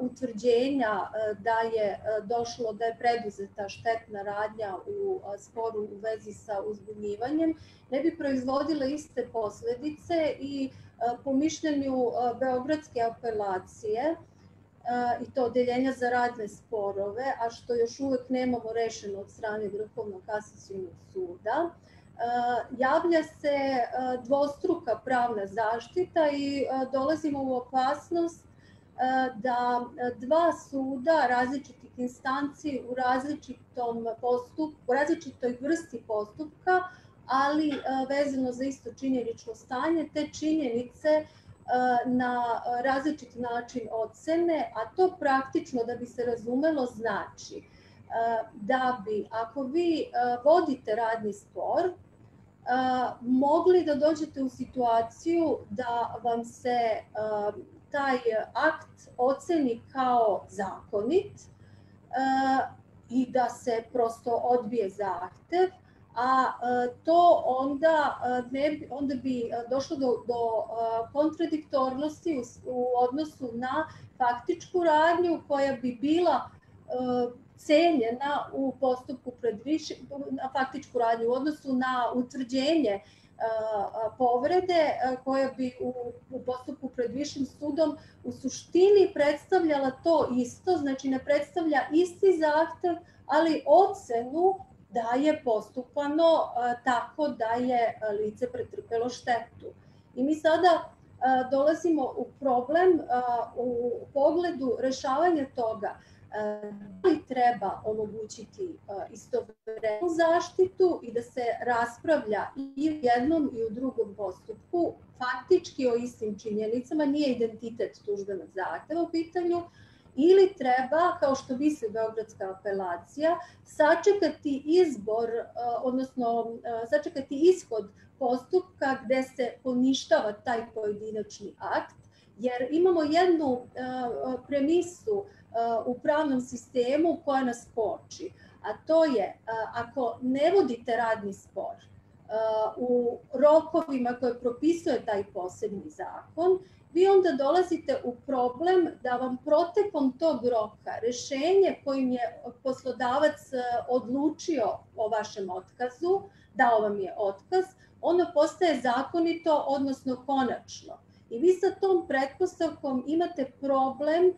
utvrđenja uh, da je uh, došlo da je preduzeta štetna radnja u sporu u vezi sa uzbunjivanjem, ne bi proizvodile iste posledice i po mišljenju Beogradske apelacije i to odeljenja za radne sporove, a što još uvek nemamo rešeno od strane Vrhovnog kasacijnog suda, javlja se dvostruka pravna zaštita i dolazimo u opasnost E, da e, dva suda različitih instanci u različitom postupku, u različitoj vrsti postupka, ali e, vezano za isto činjenično stanje, te činjenice na različit način ocene, a to praktično da bi se razumelo znači da bi ako vi vodite radni spor, mogli da dođete u situaciju da vam se taj akt oceni kao zakonit e, i da se prosto odbije zahtev, a e, to onda, e, ne, onda bi došlo do, do kontradiktornosti u, u odnosu na faktičku radnju koja bi bila cenjena u postupku pred više, na faktičku radnju u odnosu na utvrđenje povrede koja bi u, u postupku pred višim sudom u suštini predstavljala to isto, znači ne predstavlja isti zahtev, ali ocenu da je postupano tako da je lice pretrpelo štetu. I mi sada dolazimo u problem u pogledu rešavanja toga da li treba omogućiti istovremenu zaštitu i da se raspravlja i u jednom i u drugom postupku? Faktički o istim činjenicama, nije identitet tužbenog zahteva u pitanju, ili treba, kao što misli Beogradska apelacija, sačekati izbor, odnosno sačekati ishod postupka gde se poništava taj pojedinačni akt, jer imamo jednu premisu u pravnom sistemu koja nas koči, a to je ako ne vodite radni spor u rokovima koje propisuje taj posebni zakon, vi onda dolazite u problem da vam protekom tog roka rešenje kojim je poslodavac odlučio o vašem otkazu, dao vam je otkaz, ono postaje zakonito, odnosno konačno. I vi sa tom pretpostavkom imate problem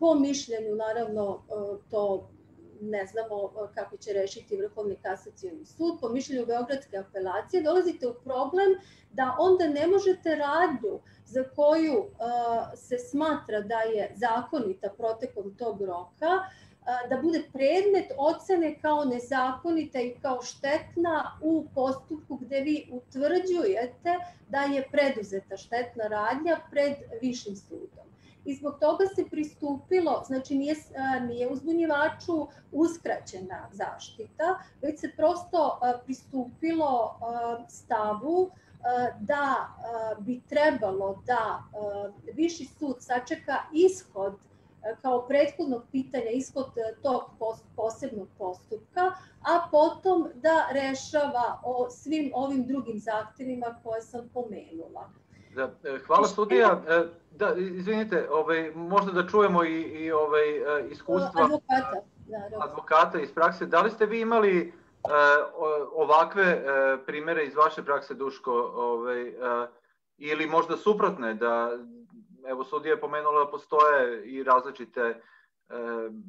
po mišljenju, naravno, to ne znamo kako će rešiti Vrhovni kasacijoni sud, po mišljenju Beogradske apelacije, dolazite u problem da onda ne možete radnju za koju se smatra da je zakonita protekom tog roka, da bude predmet ocene kao nezakonita i kao štetna u postupku gde vi utvrđujete da je preduzeta štetna radnja pred višim sudom. I zbog toga se pristupilo, znači nije, nije uzbunjivaču uskraćena zaštita, već se prosto pristupilo stavu da bi trebalo da viši sud sačeka ishod kao prethodnog pitanja ishod tog posebnog postupka, a potom da rešava o svim ovim drugim zahtevima koje sam pomenula. Da, e, hvala sudija. Da, izvinite, ovaj, možda da čujemo i, i ovaj, e, iskustva advokata, da, advokata iz prakse. Da li ste vi imali ovakve primere iz vaše prakse, Duško, ovaj, ili možda suprotne, da evo sudija je pomenula da postoje i različite,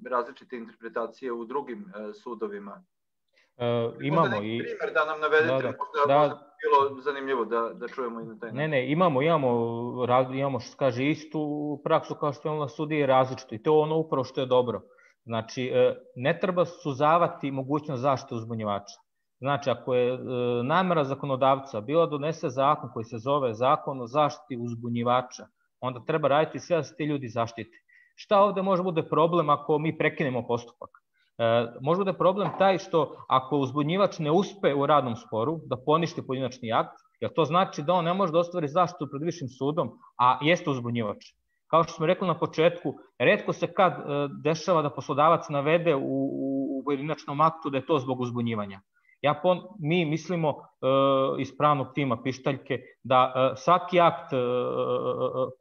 različite interpretacije u drugim sudovima. E, imamo i primer da nam navedete, da, da, možda, da, možda bilo zanimljivo da da čujemo i na taj. Ne, ne, imamo, imamo imamo što kaže istu praksu kao što imamo sudije različito i to je ono upravo što je dobro. Znači, e, ne treba suzavati mogućnost zaštite uzbunjivača. Znači, ako je namera zakonodavca bila da donese zakon koji se zove zakon o zaštiti uzbunjivača, onda treba raditi sve da se ti ljudi zaštite. Šta ovde može bude problem ako mi prekinemo postupak? E, može bude problem taj što ako uzbunjivač ne uspe u radnom sporu da poništi pojedinačni akt, jer to znači da on ne može da ostvari zaštitu pred višim sudom, a jeste uzbunjivač. Kao što smo rekli na početku, redko se kad e, dešava da poslodavac navede u, u, u pojedinačnom aktu da je to zbog uzbunjivanja. Ja pon, mi mislimo e, iz pravnog tima Pištaljke da e, svaki akt e,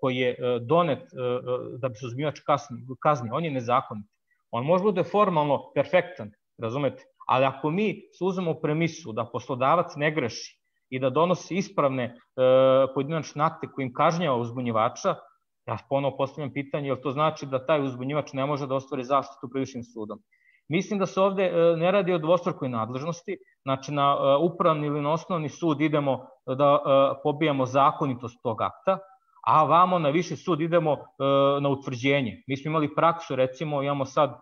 koji je donet da bi se uzmivač kazni, kazni, on je nezakonit. On može bude formalno perfektan, razumete? Ali ako mi uzmemo premisu da poslodavac ne greši i da donosi ispravne e, pojedinačne akte kojim kažnjava uzbunjivača, ja ponovo postavljam pitanje, jel to znači da taj uzbunjivač ne može da ostvari zaštitu previšim sudom? Mislim da se ovde e, ne radi o dvostrukoj nadležnosti, znači na e, upravni ili na osnovni sud idemo e, da pobijamo zakonitost tog akta, a vamo na viši sud idemo na utvrđenje. Mi smo imali praksu, recimo imamo sad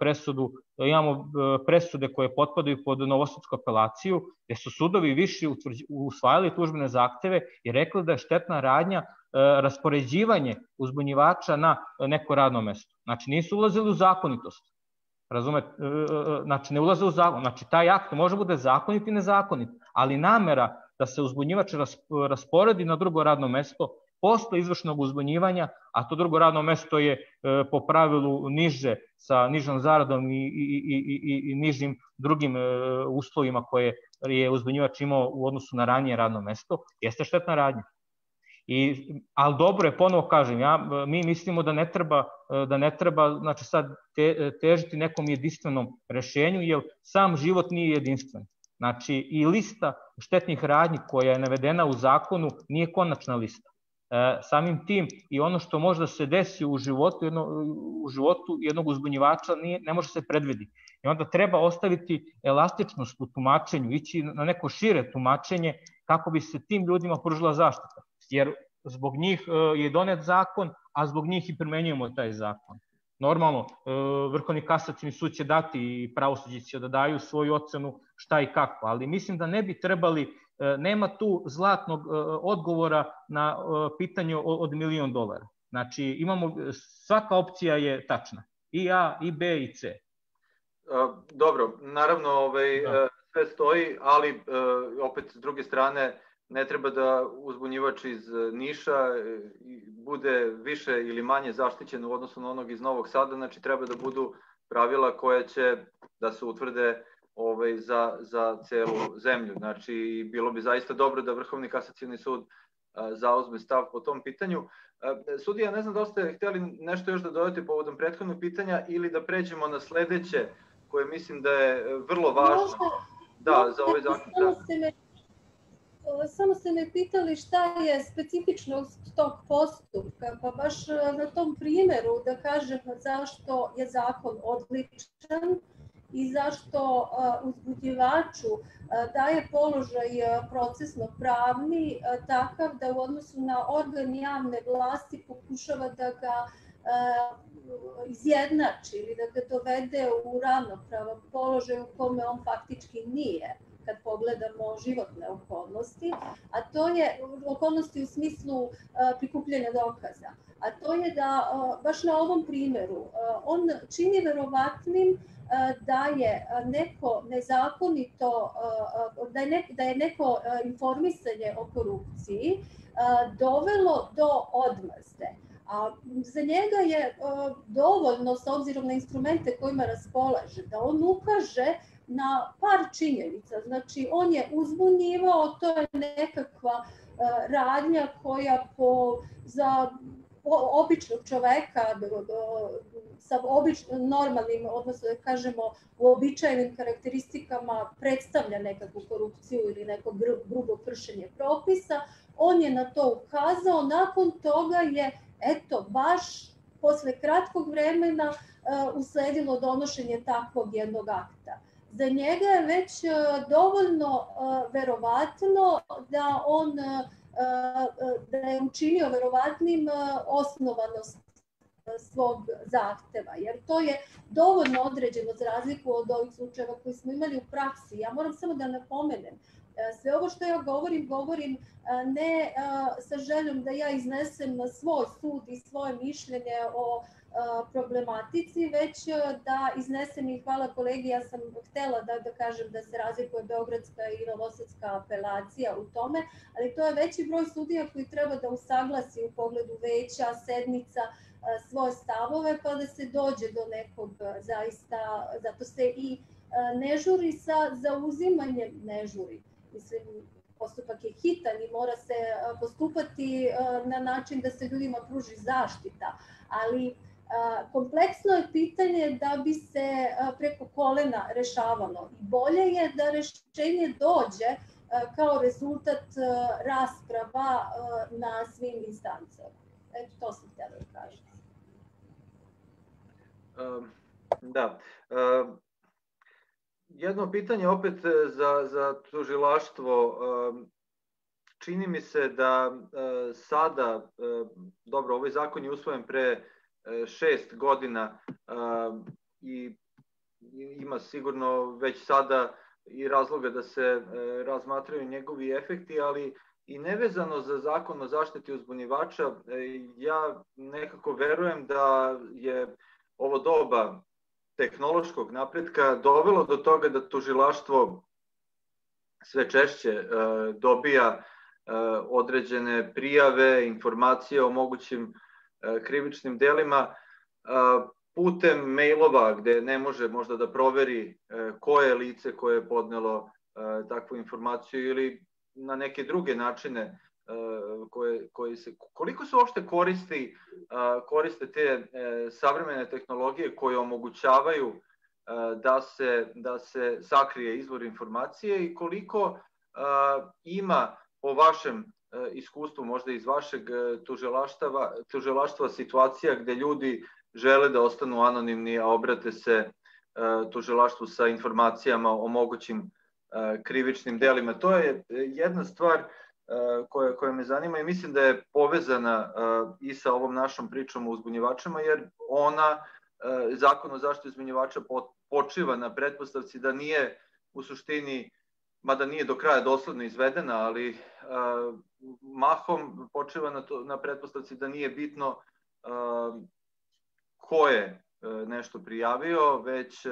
presudu, imamo presude koje potpadaju pod novosadsku apelaciju, gde su sudovi viši usvajali tužbene zahteve i rekli da je štetna radnja raspoređivanje uzbunjivača na neko radno mesto. Znači nisu ulazili u zakonitost, Razumete? E, e, e, znači, ne ulaze u zakon. Znači, taj akt može bude zakonit i nezakonit, ali namera da se uzbunjivač rasporedi na drugo radno mesto posle izvršnog uzbunjivanja, a to drugo radno mesto je po pravilu niže sa nižom zaradom i, i, i, i, i nižim drugim uslovima koje je uzbunjivač imao u odnosu na ranije radno mesto, jeste štetna radnja. I, ali dobro je, ponovo kažem, ja, mi mislimo da ne treba, da ne treba znači sad te, težiti nekom jedinstvenom rešenju, jer sam život nije jedinstven. Znači, i lista štetnih radnji koja je navedena u zakonu nije konačna lista. E, samim tim i ono što može da se desi u životu, jedno, u životu jednog uzbunjivača nije, ne može se predvidi. I onda treba ostaviti elastičnost u tumačenju, ići na neko šire tumačenje kako bi se tim ljudima pružila zaštita. Jer zbog njih e, je donet zakon, a zbog njih i primenjujemo taj zakon. Normalno, e, Vrhovni kasacijni sud će dati i pravosuđi će da daju svoju ocenu šta i kako, ali mislim da ne bi trebali, nema tu zlatnog odgovora na pitanje od milion dolara. Znači, imamo, svaka opcija je tačna. I A, i B, i C. Dobro, naravno ovaj, da. sve stoji, ali opet s druge strane ne treba da uzbunjivač iz Niša bude više ili manje zaštićen u odnosu na onog iz Novog Sada, znači treba da budu pravila koja će da se utvrde ovaj, za, za celu zemlju. Znači, bilo bi zaista dobro da Vrhovni kasacijni sud zauzme stav po tom pitanju. Sudija, ne znam da ste hteli nešto još da dodate povodom prethodnog pitanja ili da pređemo na sledeće, koje mislim da je vrlo važno. Možda, da, za ovaj zakon. Samo ste me samo ste me pitali šta je specifičnost tog postupka, pa baš e, na tom primjeru da kažem zašto je zakon odličan i zašto uzbudjivaču e, daje položaj procesno pravni takav da u odnosu na organ javne vlasti pokušava da ga izjednači ili da ga dovede u ravnopravan položaj u kome on faktički nije kad pogledamo životne okolnosti, a to je okolnosti u smislu prikupljanja dokaza. A to je da, baš na ovom primjeru, on čini verovatnim da je neko nezakonito, da je, ne, da je neko informisanje o korupciji dovelo do odmazde. A za njega je dovoljno, s obzirom na instrumente kojima raspolaže, da on ukaže na par činjenica. Znači, on je uzbunjivao, to je nekakva uh, radnja koja po, za običnog čoveka sa običnim, normalnim, odnosno da kažemo uobičajenim karakteristikama predstavlja nekakvu korupciju ili neko grubo kršenje propisa. On je na to ukazao, nakon toga je, eto, baš posle kratkog vremena uh, usledilo donošenje takvog jednog akta za njega je već e, dovoljno e, verovatno da on e, da je učinio verovatnim osnovanost svog zahteva, jer to je dovoljno određeno za razliku od ovih slučajeva koji smo imali u praksi. Ja moram samo da napomenem, sve ovo što ja govorim, govorim ne sa željom da ja iznesem svoj sud i svoje mišljenje o problematici, već da iznesem i hvala kolegi, ja sam htela da, da kažem da se razlikuje Beogradska i Novosadska apelacija u tome, ali to je veći broj sudija koji treba da usaglasi u pogledu veća, sednica, svoje stavove, pa da se dođe do nekog zaista, zato se i ne žuri sa zauzimanjem, ne žuri, mislim, postupak je hitan i mora se postupati na način da se ljudima pruži zaštita, ali kompleksno je pitanje da bi se preko kolena rešavalo i bolje je da rešenje dođe kao rezultat rasprava na svim instancama. Eto, to sam htjela da kažem. Da. Jedno pitanje opet za, za tužilaštvo. Čini mi se da sada, dobro, ovaj zakon je usvojen pre šest godina i ima sigurno već sada i razloga da se e, razmatraju njegovi efekti, ali i nevezano za zakon o zaštiti uzbunjivača, e, ja nekako verujem da je ovo doba tehnološkog napretka dovelo do toga da tužilaštvo sve češće e, dobija određene prijave, informacije o mogućim E, krivičnim delima e, putem mailova gde ne može možda da proveri e, koje je lice koje je podnelo takvu informaciju ili na neke druge načine koje, koji se, koliko se uopšte koristi, koriste te savremene tehnologije koje omogućavaju da se, da se sakrije izvor informacije i koliko ima po vašem iskustvu, možda iz vašeg tužilaštva, tužilaštva situacija gde ljudi žele da ostanu anonimni, a obrate se tužilaštvu sa informacijama o mogućim krivičnim delima. To je jedna stvar koja, koja me zanima i mislim da je povezana i sa ovom našom pričom o uzbunjivačima, jer ona, zakon o zaštiti uzbunjivača počiva na pretpostavci da nije u suštini, mada nije do kraja dosledno izvedena, ali mahom počiva na, to, na pretpostavci da nije bitno ko je nešto prijavio, već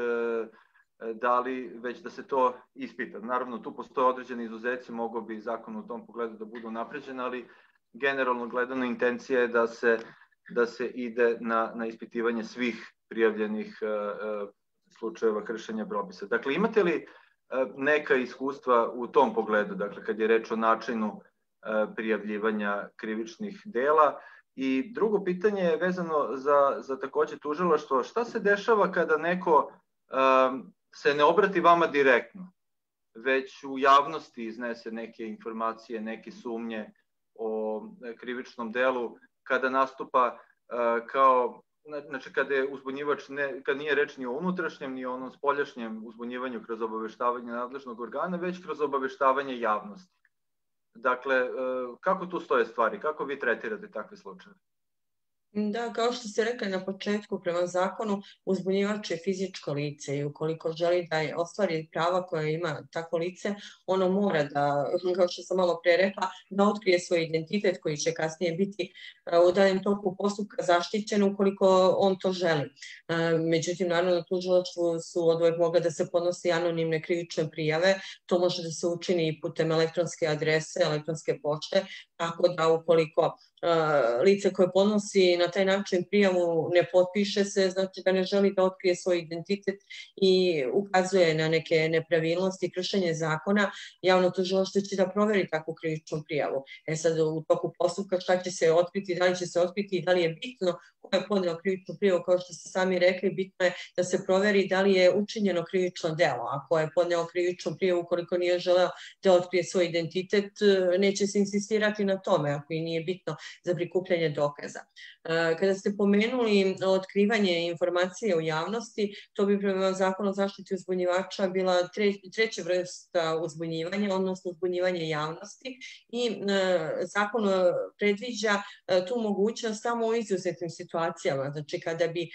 da li već da se to ispita. Naravno, tu postoje određeni izuzeci, mogo bi zakon u tom pogledu da budu napređen, ali generalno gledano intencija je da se, da se ide na, na ispitivanje svih prijavljenih uh, slučajeva kršenja propisa. Dakle, imate li neka iskustva u tom pogledu, dakle, kad je reč o načinu prijavljivanja krivičnih dela, I drugo pitanje je vezano za, za takođe tužilaštvo. Šta se dešava kada neko se ne obrati vama direktno, već u javnosti iznese neke informacije, neke sumnje o krivičnom delu, kada nastupa uh, kao znači kada je uzbunjivač ne, kad nije reč ni o unutrašnjem ni o onom spoljašnjem uzbunjivanju kroz obaveštavanje nadležnog organa, već kroz obaveštavanje javnosti. Dakle, uh, kako tu stoje stvari? Kako vi tretirate takve slučaje? Da, kao što ste rekli na početku, prema zakonu, uzbunjivač je fizičko lice i ukoliko želi da je ostvari prava koje ima tako lice, ono mora da, kao što sam malo pre rekla, da otkrije svoj identitet koji će kasnije biti e, u daljem toku postupka zaštićen ukoliko on to želi. E, međutim, naravno, na tužilačstvu su od uvek mogle da se podnosi anonimne krivične prijave, to može da se učini i putem elektronske adrese, elektronske pošte, tako da ukoliko lice koje podnosi na taj način prijavu ne potpiše se, znači da ne želi da otkrije svoj identitet i ukazuje na neke nepravilnosti, kršenje zakona, javno tužilaštvo će da proveri takvu krivičnu prijavu. E sad u toku postupka šta će se otkriti, da li će se otkriti i da li je bitno ko je podneo krivičnu prijavu, kao što ste sami rekli, bitno je da se proveri da li je učinjeno krivično delo. Ako je podneo krivičnu prijavu, ukoliko nije želeo da otkrije svoj identitet, neće se insistirati na tome, ako i nije bitno za prikupljanje dokaza. E, kada ste pomenuli otkrivanje informacije u javnosti, to bi prema zakonu o zaštiti uzbunjivača bila treća vrsta uzbunjivanja, odnosno uzbunjivanje javnosti i e, zakon predviđa e, tu mogućnost samo u izuzetnim situacijama, znači kada bi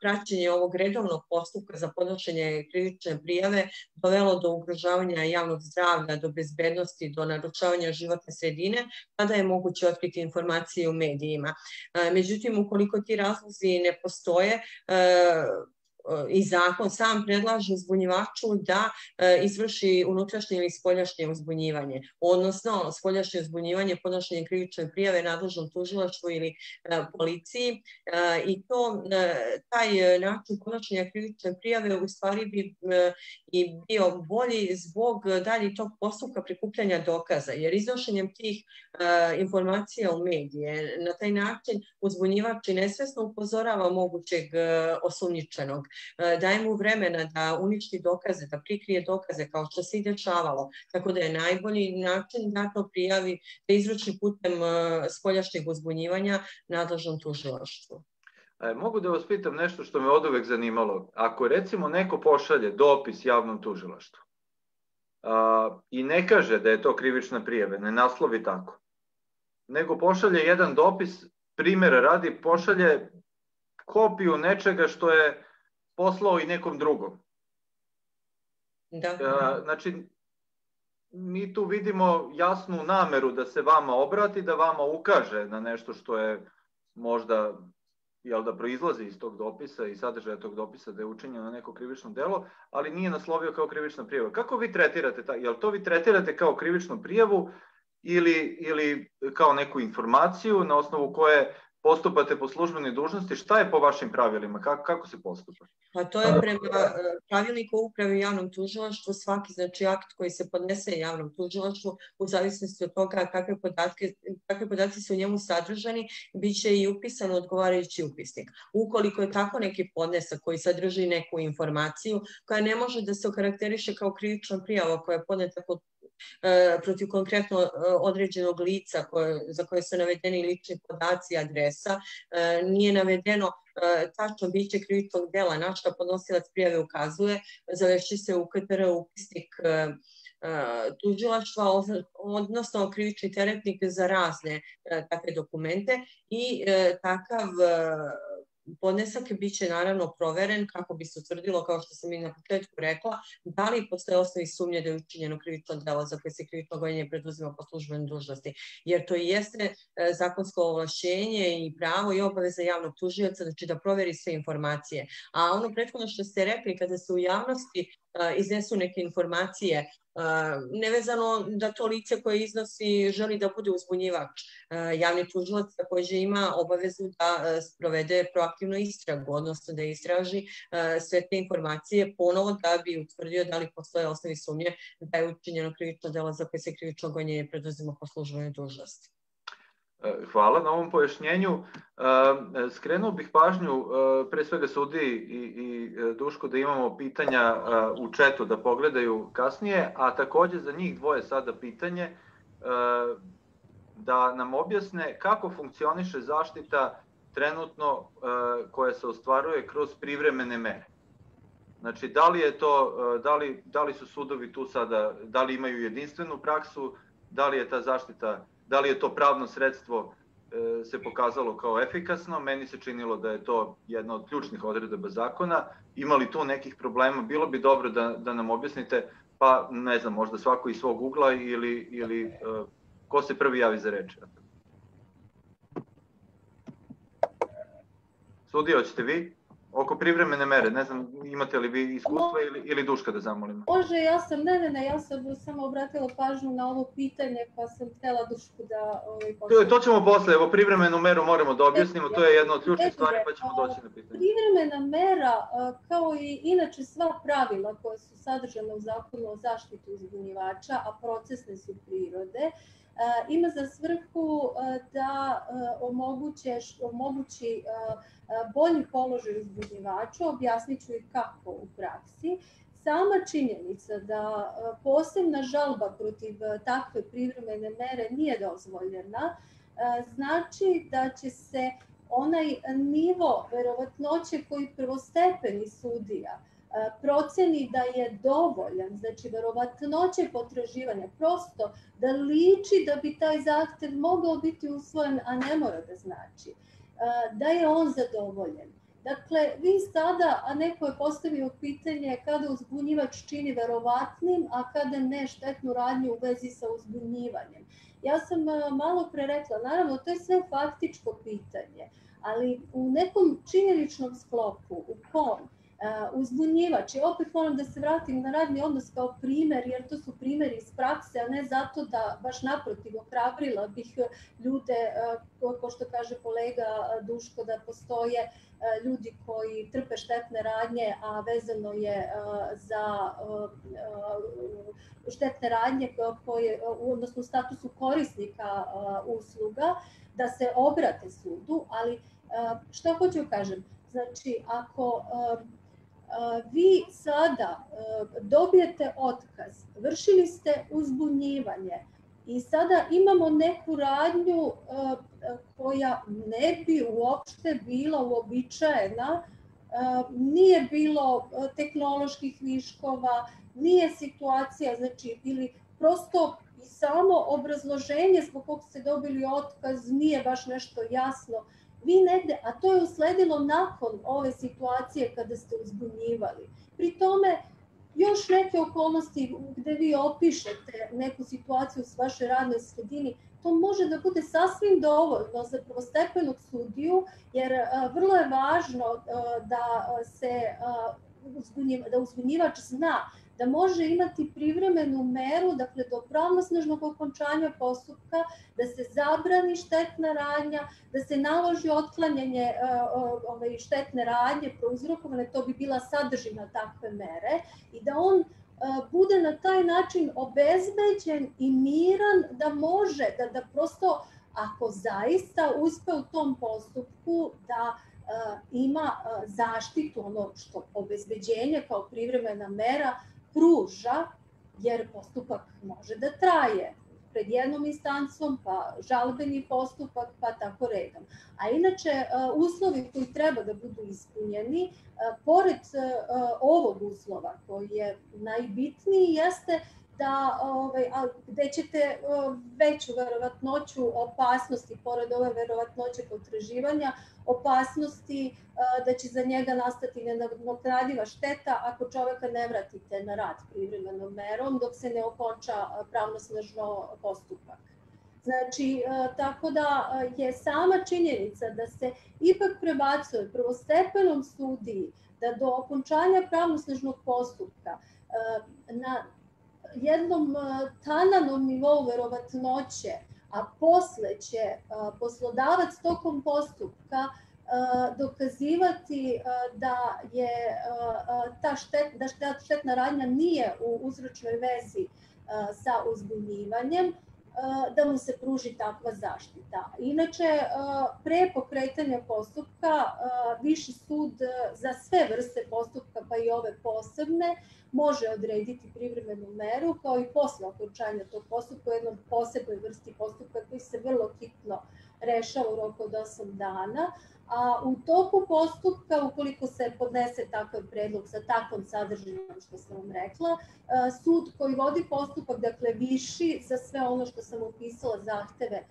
praćenje ovog redovnog postupka za podnošenje krivične prijave dovelo do ugrožavanja javnog zdravlja, do bezbednosti, do naručavanja životne sredine, tada je moguće otkriti informacije u medijima. Međutim, ukoliko ti razlozi ne postoje, i zakon sam predlaže uzbunjivaču da e, izvrši unutrašnje ili spoljašnje uzbunjivanje, odnosno spoljašnje uzbunjivanje, podnošenje krivične prijave nadležnom tužilaštvu ili e, policiji e, i to taj način podnošenja krivične prijave u stvari bi i bio bolji zbog dalje tog postupka prikupljanja dokaza, jer iznošenjem tih informacija u medije na taj način uzbunjivač i nesvesno upozorava mogućeg osumnjičenog. E, daje mu vremena da uništi dokaze, da prikrije dokaze kao što se i dešavalo. Tako da je najbolji način da to prijavi, da izvrši putem e, spoljašnjeg uzbunjivanja nadležnom tužilaštvu. E, mogu da vas pitam nešto što me od uvek zanimalo. Ako recimo neko pošalje dopis javnom tužilaštvu a, i ne kaže da je to krivična prijave, ne naslovi tako, nego pošalje jedan dopis, primjera radi, pošalje kopiju nečega što je poslao i nekom drugom. Da. E, znači, mi tu vidimo jasnu nameru da se vama obrati, da vama ukaže na nešto što je možda jel da proizlazi iz tog dopisa i sadržaja tog dopisa da je učinjeno neko krivično delo, ali nije naslovio kao krivična prijava. Kako vi tretirate ta, jel to vi tretirate kao krivičnu prijavu ili, ili kao neku informaciju na osnovu koje postupate po službenoj dužnosti, šta je po vašim pravilima, kako, kako se postupa? Pa to je prema e, pravilniku uprave javnom tužilaštvu svaki znači akt koji se podnese javnom tužilaštvu u zavisnosti od toga kakve podatke, kakve podatke su u njemu sadržani, bit će i upisan odgovarajući upisnik. Ukoliko je tako neki podnesak koji sadrži neku informaciju koja ne može da se okarakteriše kao krivična prijava koja je podneta pod e, protiv konkretno e, određenog lica koje, za koje su navedeni lični podaci adresa, nije navedeno E, tačno biće krivičnog dela na što podnosilac prijave ukazuje, završi se u KTR upisnik e, e, tužilaštva, odnosno krivični teretnik za razne takve dokumente i takav podnesak biće naravno proveren kako bi se utvrdilo, kao što sam i na početku rekla, da li postoje osnovi sumnje da je učinjeno krivično delo za koje se krivično gonjenje preduzima po službenoj dužnosti. Jer to i jeste e, zakonsko ovlašćenje i pravo i obaveza javnog tužioca, znači da proveri sve informacije. A ono prethodno što ste rekli, kada se u javnosti iznesu neke informacije nevezano da to lice koje iznosi želi da bude uzbunjivač. Javni tužilac takođe ima obavezu da sprovede proaktivnu istragu, odnosno da istraži sve te informacije ponovo da bi utvrdio da li postoje osnovi sumnje da je učinjeno krivično delo za koje se krivično gonjenje preduzima po službenoj dužnosti. E, hvala na ovom pojašnjenju. E, skrenuo bih pažnju e, pre svega sudi i, i Duško da imamo pitanja u četu da pogledaju kasnije, a takođe za njih dvoje sada pitanje da nam objasne kako funkcioniše zaštita trenutno koja se ostvaruje kroz privremene mere. Znači, da li je to, da li, da li su sudovi tu sada, da li imaju jedinstvenu praksu, da li je ta zaštita Da li je to pravno sredstvo e, se pokazalo kao efikasno, meni se činilo da je to jedna od ključnih odredaba zakona. Ima li tu nekih problema? Bilo bi dobro da, da nam objasnite, pa ne znam, možda svako iz svog ugla ili, ili uh, ko se prvi javi za reč. Sudija, hoćete vi? Oko privremene mere, ne znam, imate li vi iskustva ili, ili Duška da zamolim? Može, ja sam, ne, ne, ne, ja sam samo obratila pažnju na ovo pitanje, pa sam htela Dušku da... Ovaj, to, to ćemo posle, evo privremenu meru moramo da objasnimo, to je jedna od ključnih stvari, pa ćemo doći na pitanje. Privremena mera, kao i inače sva pravila koje su sadržane u zakonu o zaštiti uzbunjivača, a procesne su prirode, ima za svrhu da omoguće, omogući bolji položaj uzbudnjivača, objasnit ću i kako u praksi. Sama činjenica da posebna žalba protiv takve privremene mere nije dozvoljena, znači da će se onaj nivo verovatnoće koji prvostepeni sudija proceni da je dovoljan, znači verovatnoće potraživanja, prosto da liči da bi taj zahtev mogao biti usvojen, a ne mora da znači, da je on zadovoljen. Dakle, vi sada, a neko je postavio pitanje kada uzbunjivač čini verovatnim, a kada ne štetnu radnju u vezi sa uzbunjivanjem. Ja sam malo pre rekla, naravno, to je sve faktičko pitanje, ali u nekom činjeničnom sklopu u kom uzbunjivač. I opet moram da se vratim na radni odnos kao primer, jer to su primeri iz prakse, a ne zato da baš naprotiv ohrabrila bih ljude, ko što kaže kolega Duško, da postoje ljudi koji trpe štetne radnje, a vezano je za štetne radnje koje, odnosno u statusu korisnika usluga, da se obrate sudu, ali što hoću da kažem, znači ako vi sada dobijete otkaz, vršili ste uzbunjivanje. I sada imamo neku radnju koja ne bi uopšte bila uobičajena, nije bilo tehnoloških viškova, nije situacija, znači, ili prosto i samo obrazloženje zbog kog ste dobili otkaz nije baš nešto jasno vi negde, a to je usledilo nakon ove situacije kada ste uzbunjivali. Pri tome, još neke okolnosti gde vi opišete neku situaciju s vaše radnoj sredini, to može da bude sasvim dovoljno za prvostepenog sudiju, jer a, vrlo je važno a, da se uzbunjiv, da uzbunjivač zna da može imati privremenu meru, dakle do pravnosnažnog okončanja postupka, da se zabrani štetna radnja, da se naloži otklanjanje ove, štetne radnje prouzrokovane, to bi bila sadržina takve mere, i da on bude na taj način obezbeđen i miran da može, da, da prosto ako zaista uspe u tom postupku da ima zaštitu, ono što obezbeđenje kao privremena mera pruža, jer postupak može da traje pred jednom instancom, pa žalbeni postupak, pa tako redom. A inače, uslovi koji treba da budu ispunjeni, pored ovog uslova koji je najbitniji, jeste da ovaj, a, gde ćete veću verovatnoću opasnosti, pored ove verovatnoće potraživanja, opasnosti da će za njega nastati nenadoknadiva šteta ako čoveka ne vratite na rad privremenom merom dok se ne okonča pravnosnažno postupak. Znači, tako da je sama činjenica da se ipak prebacuje prvostepenom sudiji da do okončanja pravnosnažnog postupka na jednom tananom nivou verovatnoće, a posle će poslodavac tokom postupka dokazivati da je ta štet, da štetna radnja nije u uzročnoj vezi sa uzbunjivanjem, da mu se pruži takva zaštita. Inače, pre pokretanja postupka, Viši sud za sve vrste postupka, pa i ove posebne, može odrediti privremenu meru, kao i posle okončanja tog postupka u jednom posebnoj vrsti postupka koji se vrlo hitno rešava u roku od 8 dana, a u toku postupka, ukoliko se podnese takav predlog sa takvom sadržinom što sam vam rekla, sud koji vodi postupak, dakle viši za sve ono što sam opisala zahteve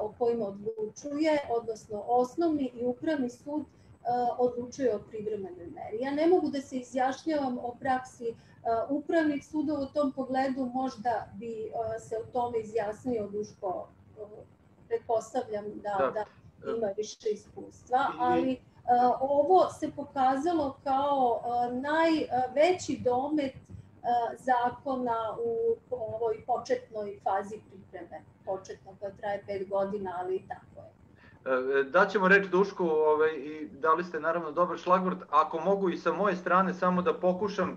o kojima odlučuje, odnosno osnovni i upravni sud odlučuje o privremenoj meri. Ja ne mogu da se izjašnjavam o praksi upravnih sudova u tom pogledu, možda bi se o tome izjasnio Duško, pretpostavljam da, da, da ima više iskustva, ali ovo se pokazalo kao najveći domet zakona u ovoj početnoj fazi pripreme. Početno koja traje pet godina, ali tako je. E, daćemo reč Dušku ovaj, i dali ste naravno dobar šlagvord. Ako mogu i sa moje strane samo da pokušam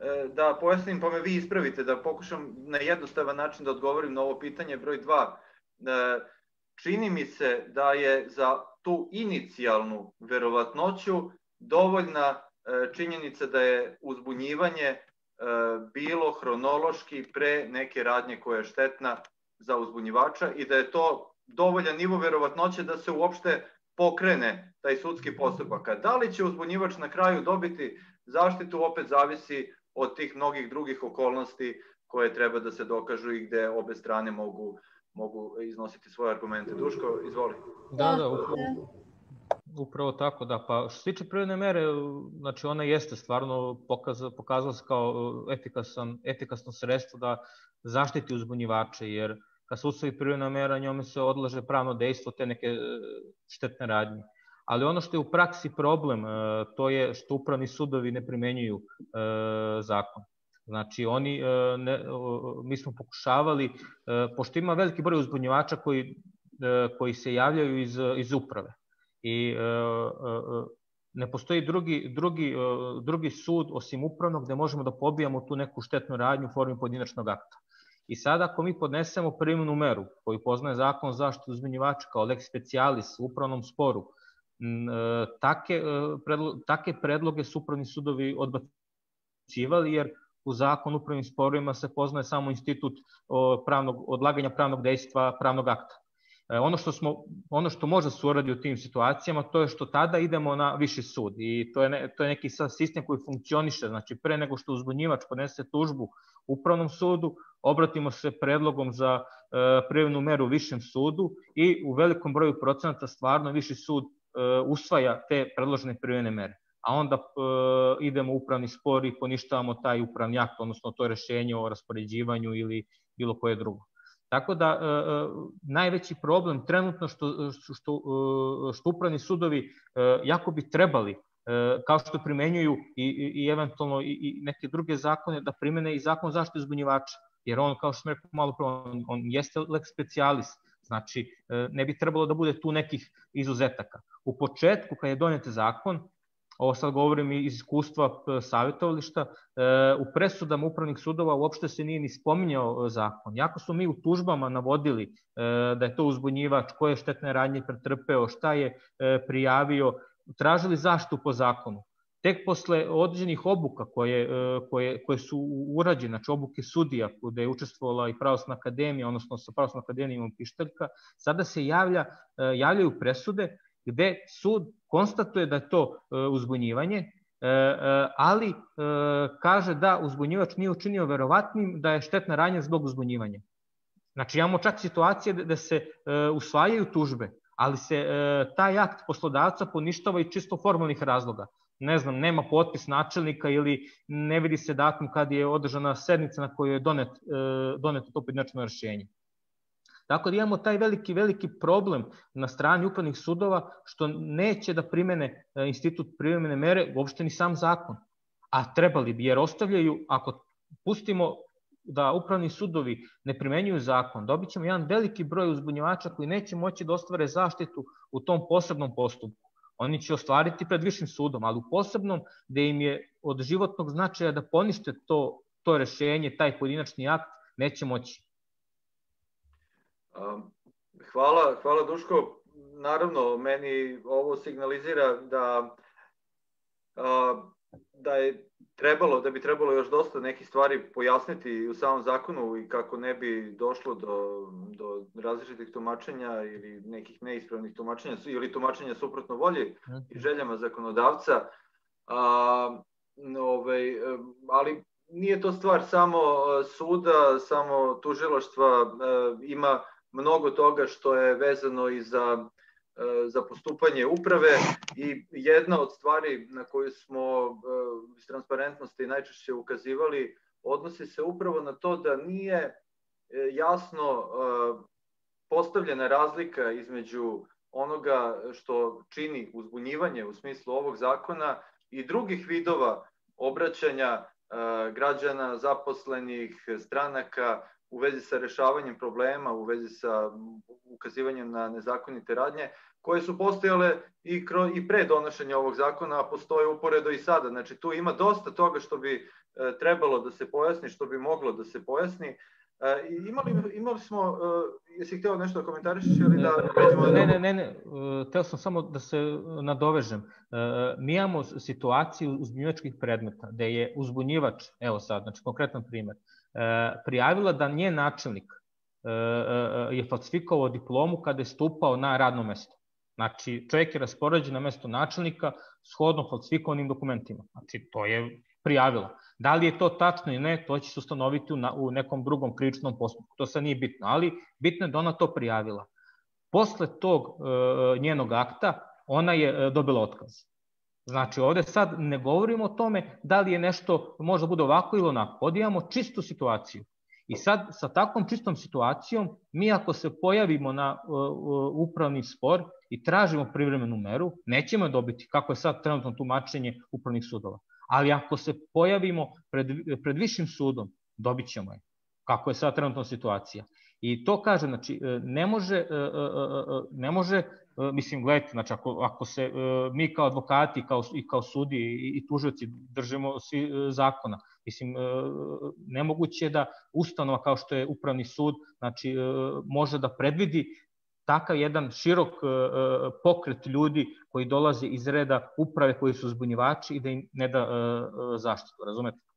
e, da pojasnim, pa me vi ispravite, da pokušam na jednostavan način da odgovorim na ovo pitanje broj 2 čini mi se da je za tu inicijalnu verovatnoću dovoljna e, činjenica da je uzbunjivanje e, bilo hronološki pre neke radnje koja je štetna za uzbunjivača i da je to dovoljan nivo verovatnoće da se uopšte pokrene taj sudski postupak. Da li će uzbunjivač na kraju dobiti zaštitu opet zavisi od tih mnogih drugih okolnosti koje treba da se dokažu i gde obe strane mogu mogu iznositi svoje argumente. Duško, izvoli. Da, da, upravo, upravo tako, da. Pa što se tiče prirodne mere, znači ona jeste stvarno pokazala, pokazala se kao uh, efikasan, efikasno sredstvo da zaštiti uzbunjivače, jer kad se usvoji prirodna mera, njome se odlaže pravno dejstvo te neke uh, štetne radnje. Ali ono što je u praksi problem, uh, to je što upravni sudovi ne primenjuju zakon. Znači, oni, e, ne, mi smo pokušavali, e, pošto ima veliki broj uzbunjivača koji, e, koji se javljaju iz, iz uprave i ne postoji drugi, drugi, drugi sud osim upravnog gde možemo da pobijamo tu neku štetnu radnju u formi pojedinačnog akta. I sada ako mi podnesemo primjenu meru koju poznaje zakon o zaštitu uzmenjivača kao lex specialis u upravnom sporu, take, take predloge su upravni sudovi odbacivali jer u zakonu upravnim sporovima se poznaje samo institut pravnog, odlaganja pravnog dejstva pravnog akta. E, ono što, smo, ono što može se uradi u tim situacijama, to je što tada idemo na viši sud i to je, ne, to je neki sistem koji funkcioniše, znači pre nego što uzbunjivač podnese tužbu upravnom sudu, obratimo se predlogom za e, prijevnu meru višem sudu i u velikom broju procenata stvarno viši sud e, usvaja te predložene prijevne mere a onda e, idemo upravni spor i poništavamo taj upravni akt, odnosno to rešenje o raspoređivanju ili bilo koje drugo. Tako da e, e, najveći problem trenutno što, što, što, e, što upravni sudovi e, jako bi trebali kao što primenjuju i, i, i eventualno i, i neke druge zakone, da primene i zakon zaštite uzbunjivača. Jer on, kao što smo rekli malo prvo, on, on jeste lex specialis, znači ne bi trebalo da bude tu nekih izuzetaka. U početku, kad je donet zakon, ovo sad govorim iz iskustva savjetovališta, u presudama upravnih sudova uopšte se nije ni spominjao zakon. Jako su mi u tužbama navodili da je to uzbunjivač, koje štetne radnje pretrpeo, šta je prijavio, tražili zaštitu po zakonu. Tek posle određenih obuka koje, koje, koje su urađene, znači obuke sudija, gde je učestvovala i Pravosna akademija, odnosno sa Pravosnom akademijom Pištaljka, sada se javlja, javljaju presude gde sud konstatuje da je to uzbunjivanje, ali kaže da uzbunjivač nije učinio verovatnim da je štetna radnja zbog uzbunjivanja. Znači imamo čak situacije da se usvajaju tužbe, ali se e, taj akt poslodavca poništava i čisto formalnih razloga. Ne znam, nema potpis načelnika ili ne vidi se datum kad je održana sednica na kojoj je donet, e, donet to pojedinačno rešenje. Tako da imamo taj veliki, veliki problem na strani upravnih sudova što neće da primene e, institut privremene mere uopšte ni sam zakon. A trebali bi, jer ostavljaju, ako pustimo da upravni sudovi ne primenjuju zakon, dobit ćemo jedan veliki broj uzbunjivača koji neće moći da ostvare zaštitu u tom posebnom postupku. Oni će ostvariti pred višim sudom, ali u posebnom gde im je od životnog značaja da ponište to, to rešenje, taj pojedinačni akt, neće moći. Hvala, hvala Duško. Naravno, meni ovo signalizira da da je trebalo, da bi trebalo još dosta nekih stvari pojasniti u samom zakonu i kako ne bi došlo do, do različitih tumačenja ili nekih neispravnih tumačenja ili tumačenja suprotno volji i željama zakonodavca. A, ovaj, ali nije to stvar samo suda, samo tužilaštva, ima mnogo toga što je vezano i za E, za postupanje uprave i jedna od stvari na koju smo e, iz transparentnosti najčešće ukazivali odnosi se upravo na to da nije e, jasno postavljena razlika između onoga što čini uzbunjivanje u smislu ovog zakona i drugih vidova obraćanja građana, zaposlenih, stranaka u vezi sa rešavanjem problema, u vezi sa ukazivanjem na nezakonite radnje, koje su postojale i, kro, i pre donošenja ovog zakona, a postoje uporedo i sada. Znači, tu ima dosta toga što bi e, trebalo da se pojasni, što bi moglo da se pojasni. E, imali, imali smo, e, jesi hteo nešto da komentarišeš ili da pređemo Ne, ne, ne, ne, teo sam samo da se nadovežem. Mi imamo situaciju uzbunjivačkih predmeta, gde je uzbunjivač, evo sad, znači konkretan primer, prijavila da nje načelnik je falsifikovao diplomu kada je stupao na radno mesto. Znači, čovjek je raspoređen na mesto načelnika shodno falsifikovanim dokumentima. Znači, to je prijavila. Da li je to tačno ili ne, to će se ustanoviti u, nekom drugom krivičnom postupku. To sad nije bitno, ali bitno je da ona to prijavila. Posle tog e, njenog akta, ona je e, dobila otkaz. Znači, ovde sad ne govorimo o tome da li je nešto, možda bude ovako ili onako. Ovde imamo čistu situaciju. I sad, sa takvom čistom situacijom, mi ako se pojavimo na uh, upravni spor i tražimo privremenu meru, nećemo dobiti, kako je sad trenutno tumačenje upravnih sudova. Ali ako se pojavimo pred, pred višim sudom, dobit ćemo je, kako je sad trenutno situacija. I to kaže, znači, e, ne može, ne može mislim, gledajte, znači, ako, ako se mi kao advokati kao, i kao sudi i, i tužioci držimo svi zakona, mislim, nemoguće je da ustanova kao što je upravni sud, znači, može da predvidi takav jedan širok pokret ljudi koji dolaze iz reda uprave koji su zbunjivači i da im ne da zaštitu, razumete?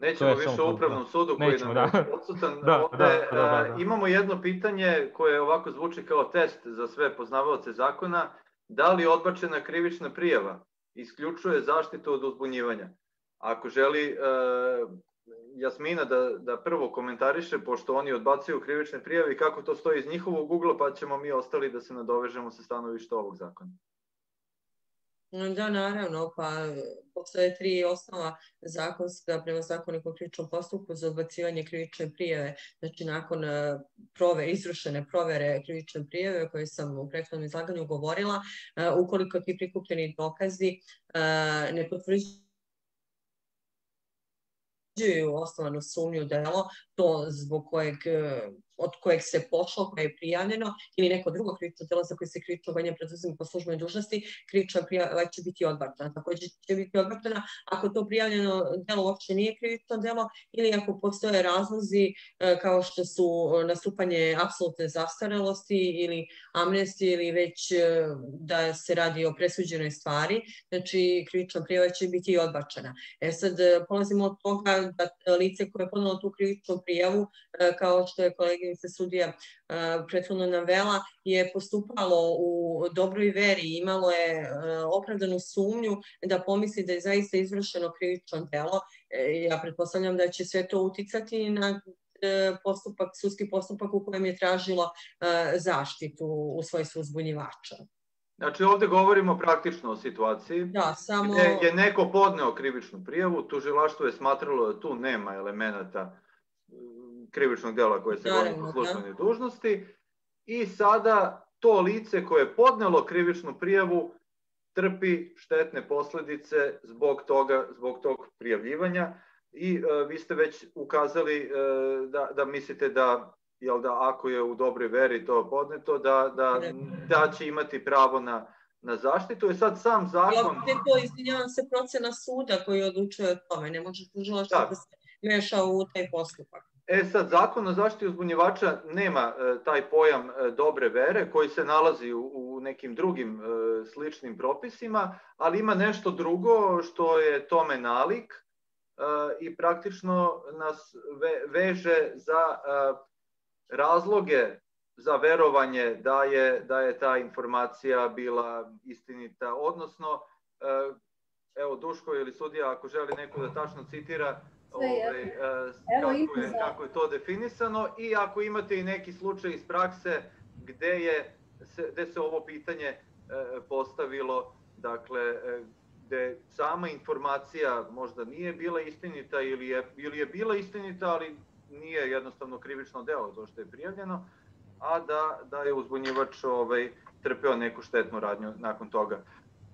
Nećemo više u upravnom sudu koji Nećemo, nam je da. odsutan. da, Ovde, da, da, da, da. Imamo jedno pitanje koje ovako zvuči kao test za sve poznavaoce zakona. Da li odbačena krivična prijava isključuje zaštitu od uzbunjivanja? Ako želi uh, Jasmina da, da prvo komentariše, pošto oni odbacuju krivične prijave i kako to stoji iz njihovog ugla, pa ćemo mi ostali da se nadovežemo sa stanovišta ovog zakona. Da, naravno, pa postoje tri osnova zakonska prema zakoniku o krivičnom postupku za odbacivanje krivične prijeve. Znači, nakon e, prove, izrušene provere krivične prijeve koje sam u prethodnom izlaganju govorila, e, ukoliko ti prikupljeni dokazi e, ne potvrđuju osnovanu sumnju delo, to zbog kojeg od kojeg se pošlo, koje je prijavljeno, ili neko drugo krivično delo za koje se krivično gonjenje preduzima po službenoj dužnosti, krivična prijava će biti odbačena. Takođe će biti odbačena ako to prijavljeno delo uopšte nije krivično delo ili ako postoje razlozi e, kao što su nastupanje apsolutne zastarelosti ili amnestije ili već e, da se radi o presuđenoj stvari, znači krivična prijava će biti odbačena. E sad, e, polazimo od toga da lice koje je podalo tu krivičnu prijavu, kao što je kolegi koleginica sudija prethodno navela, je postupalo u dobroj veri, imalo je opravdanu sumnju da pomisli da je zaista izvršeno krivično delo. E, ja pretpostavljam da će sve to uticati na e, postupak, sudski postupak u kojem je tražilo zaštitu u svojstvu uzbunjivača. Znači ovde govorimo praktično o situaciji da, samo... gde je neko podneo krivičnu prijavu, tužilaštvo je smatralo da tu nema elemenata krivičnog dela koje se goni po da. službenoj dužnosti i sada to lice koje je podnelo krivičnu prijavu trpi štetne posledice zbog toga, zbog tog prijavljivanja i e, vi ste već ukazali e, da, da mislite da jel da ako je u dobroj veri to podneto da, da, da će imati pravo na, na zaštitu. Je sad sam zakon... Ja, to, izvinjavam se, procena suda koji odlučuje o tome. Ne može tužilaštvo da. da se meša u taj postupak. E sad, zakon o zaštiti uzbunjivača nema e, taj pojam e, dobre vere koji se nalazi u, u nekim drugim e, sličnim propisima, ali ima nešto drugo što je tome nalik e, i praktično nas ve, veže za e, razloge za verovanje da je, da je ta informacija bila istinita, odnosno, e, evo Duško ili sudija, ako želi neko da tačno citira, uh, kako, je, kako je to definisano i ako imate i neki slučaj iz prakse gde, je, se, gde se ovo pitanje uh, postavilo, dakle, uh, gde sama informacija možda nije bila istinita ili je, ili je bila istinita, ali nije jednostavno krivično delo to što je prijavljeno, a da, da je uzbunjivač ovaj, trpeo neku štetnu radnju nakon toga.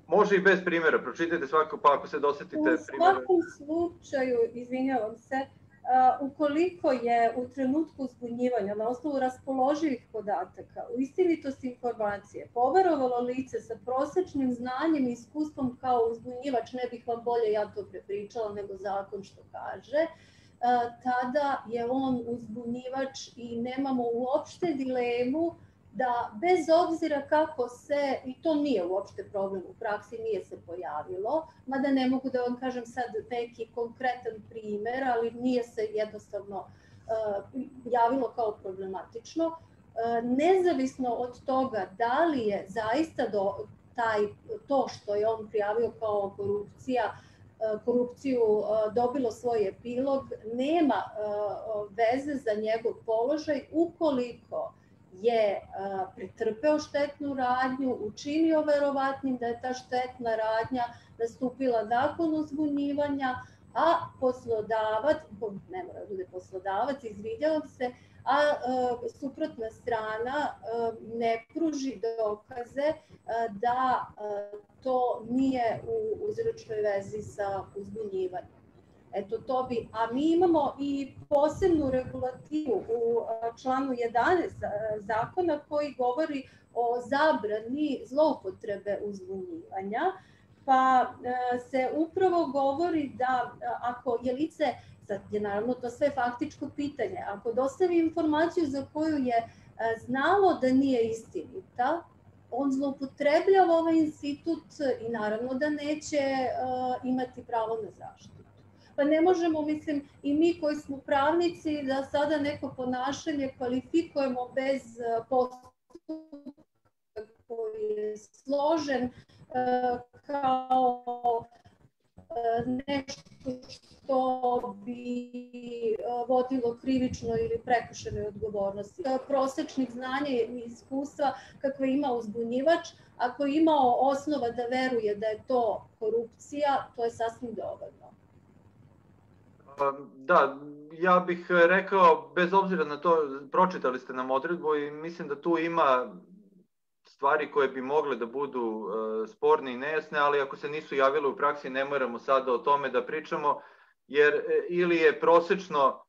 Može i bez primjera, pročitajte svako, pa ako se dosetite primjera. U svakom slučaju, izvinjavam se, uh, ukoliko je u trenutku uzbunjivanja na osnovu raspoloživih podataka u istinitost informacije poverovalo lice sa prosečnim znanjem i iskustvom kao uzbunjivač, ne bih vam bolje ja to prepričala nego zakon što kaže, tada je on uzbunjivač i nemamo uopšte dilemu da bez obzira kako se, i to nije uopšte problem u praksi, nije se pojavilo, mada ne mogu da vam kažem sad neki konkretan primer, ali nije se jednostavno uh, javilo kao problematično. Uh, nezavisno od toga da li je zaista do, taj, to što je on prijavio kao korupcija, uh, korupciju dobilo svoj epilog, nema veze za njegov položaj ukoliko je pretrpeo štetnu radnju, učinio verovatnim da je ta štetna radnja nastupila nakon uzbunjivanja, a poslodavac, ne mora da bude poslodavac, izvidjavam se, a suprotna strana ne pruži dokaze da to nije u uzročnoj vezi sa uzbunjivanjem. Eto, to bi, a mi imamo i posebnu regulativu u članu 11 zakona koji govori o zabrani zloupotrebe uzbunjivanja, pa se upravo govori da ako je lice, sad je naravno to sve faktičko pitanje, ako dostavi informaciju za koju je znalo da nije istinita, on zloupotrebljava ovaj institut i naravno da neće imati pravo na zaštitu pa ne možemo, mislim, i mi koji smo pravnici da sada neko ponašanje kvalifikujemo bez e, postupka koji je složen e, kao e, nešto što bi vodilo krivično ili prekršenoj odgovornosti. Prosečnih znanja i iskustva kakve ima uzbunjivač, ako je imao osnova da veruje da je to korupcija, to je sasvim dovoljno. Da, ja bih rekao, bez obzira na to, pročitali ste nam odredbu i mislim da tu ima stvari koje bi mogle da budu uh, sporne i nejasne, ali ako se nisu javile u praksi ne moramo sada o tome da pričamo, jer e, ili je prosečno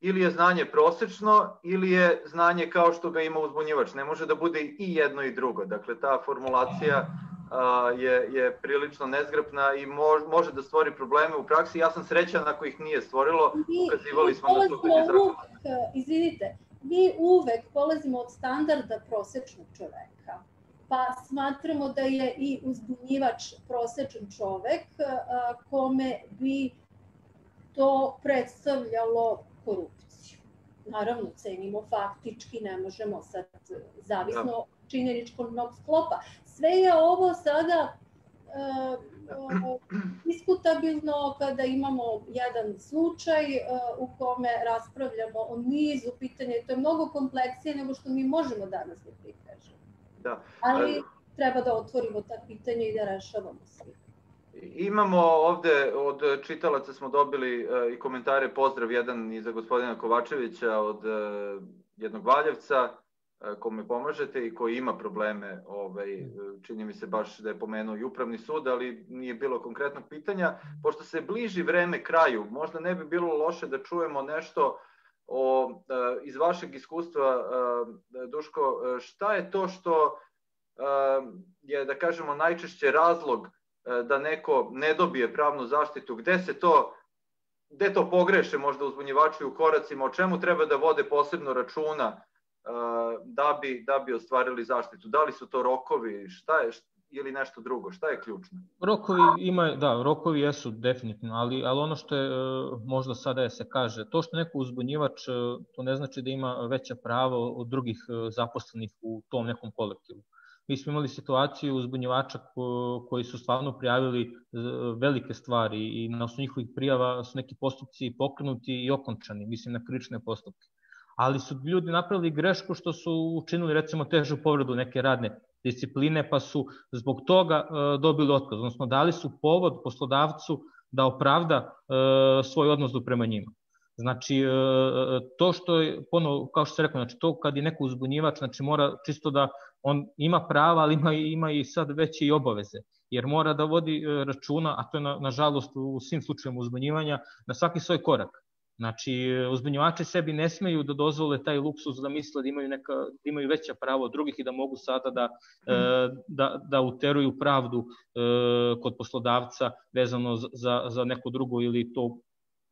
ili je znanje prosečno ili je znanje kao što ga ima uzbunjivač. Ne može da bude i jedno i drugo. Dakle, ta formulacija je, je prilično nezgrapna i mož, može da stvori probleme u praksi. Ja sam srećan ako ih nije stvorilo. Ukazivali smo na to zakon. Izvidite, mi uvek polazimo od standarda prosečnog čoveka. Pa smatramo da je i uzbunjivač prosečan čovek a, kome bi to predstavljalo korupciju. Naravno, cenimo faktički, ne možemo sad, zavisno da. činjeničkog sklopa. Sve je ovo sada uh, uh, diskutabilno kada imamo jedan slučaj uh, u kome raspravljamo o nizu pitanja i to je mnogo kompleksije nego što mi možemo danas da prikažemo. Da. Ali treba da otvorimo ta pitanja i da rešavamo svi. Imamo ovde, od čitalaca smo dobili i komentare, pozdrav jedan i za gospodina Kovačevića od jednog Valjevca, kome pomažete i koji ima probleme, ovaj, čini mi se baš da je pomenuo i upravni sud, ali nije bilo konkretnog pitanja. Pošto se bliži vreme kraju, možda ne bi bilo loše da čujemo nešto o, iz vašeg iskustva, Duško, šta je to što je, da kažemo, najčešće razlog E, da neko ne dobije pravnu zaštitu, gde se to gde to pogreše možda uzbunjivači u koracima, o čemu treba da vode posebno računa? e, da bi, da bi ostvarili zaštitu? Da li su to rokovi? Šta je, ili nešto drugo? Šta je ključno? Rokovi ima, da, rokovi jesu definitivno, ali, ali ono što je e, možda sada je se kaže, to što neko uzbunjivač, to ne znači da ima veća prava od drugih zaposlenih u tom nekom kolektivu mi smo imali situaciju uzbunjivača ko, koji su stvarno prijavili velike stvari i na osnovu njihovih prijava su neki postupci pokrenuti i okončani, mislim na krične postupke. Ali su ljudi napravili grešku što su učinili recimo težu povredu neke radne discipline pa su zbog toga e, dobili otkaz, odnosno dali su povod poslodavcu da opravda e, svoj odnos prema njima. Znači, e, to što je, ponovo, kao što se rekao, znači to kad je neko uzbunjivač, znači mora čisto da on ima prava, ali ima, ima i sad veće i obaveze, jer mora da vodi e, računa, a to je na, nažalost u svim slučajima uzbunjivanja, na svaki svoj korak. Znači, uzbunjivači sebi ne smeju da dozvole taj luksus da misle da imaju, neka, da imaju veća prava od drugih i da mogu sada da, da, da uteruju pravdu kod poslodavca vezano za, za neko drugo ili to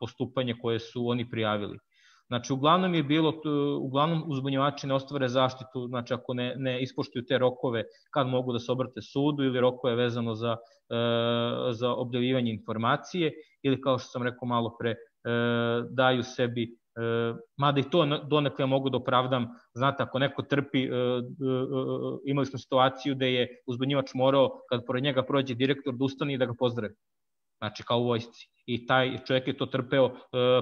postupanje koje su oni prijavili. Znači, uglavnom je bilo, uglavnom uzbunjivači ne ostvare zaštitu, znači ako ne, ne ispoštuju te rokove kad mogu da se obrate sudu ili rokove vezano za, e, za objavljivanje informacije ili kao što sam rekao malo pre, e, daju sebi E, mada i to donekle mogu da opravdam, znate, ako neko trpi, e, e, e, imali smo situaciju da je uzbunjivač morao, kad pored njega prođe direktor, da ustane i da ga pozdravi znači kao u vojsci. I taj čovjek je to trpeo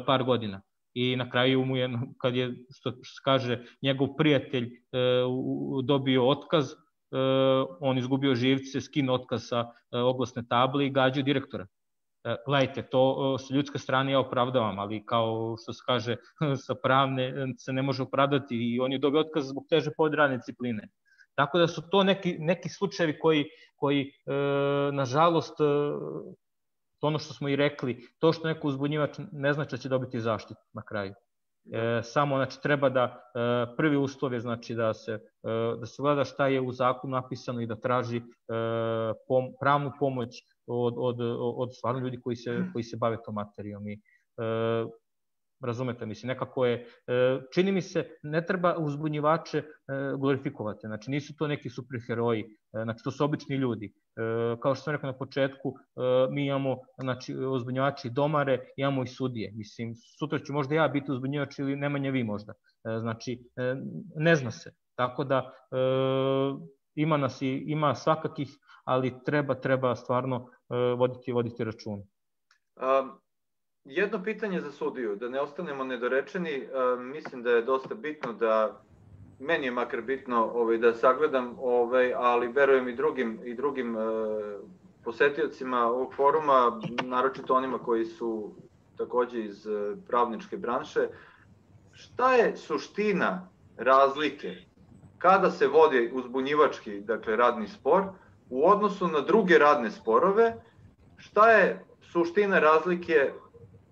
par godina. I na kraju mu je, kad je, što kaže, njegov prijatelj dobio otkaz, on izgubio živce, skin otkaz sa oglasne table i gađao direktora. Uh, gledajte, to uh, sa ljudske strane ja opravdavam, ali kao što se kaže, sa pravne se ne može opravdati i on je dobio otkaz zbog teže podradne discipline. Tako da su to neki, neki slučajevi koji, koji e, nažalost, e, ono što smo i rekli, to što neko uzbunjivač ne znači da će dobiti zaštitu na kraju. E, samo znači treba da e, prvi uslov je znači da se e, da se gleda šta je u zakonu napisano i da traži e, pom, pravnu pomoć od od od stvarno ljudi koji se koji se bave tom materijom i e, Razumete, mislim, nekako je, e, čini mi se, ne treba uzbunjivače e, glorifikovati, znači nisu to neki superheroji, e, znači to su obični ljudi. Kao što sam rekao na početku, mi imamo znači, uzbunjivače i domare, imamo i sudije. Mislim, sutra ću možda ja biti uzbunjivač ili Nemanja vi možda. Znači, ne zna se. Tako da, ima nas i ima svakakih, ali treba treba stvarno voditi voditi račun. Jedno pitanje za sudiju, da ne ostanemo nedorečeni, mislim da je dosta bitno da meni je makar bitno ovaj, da sagledam, ovaj, ali verujem i drugim, i drugim e, posetiocima ovog foruma, naročito onima koji su takođe iz e, pravničke branše, šta je suština razlike kada se vodi uzbunjivački, dakle radni spor, u odnosu na druge radne sporove, šta je suština razlike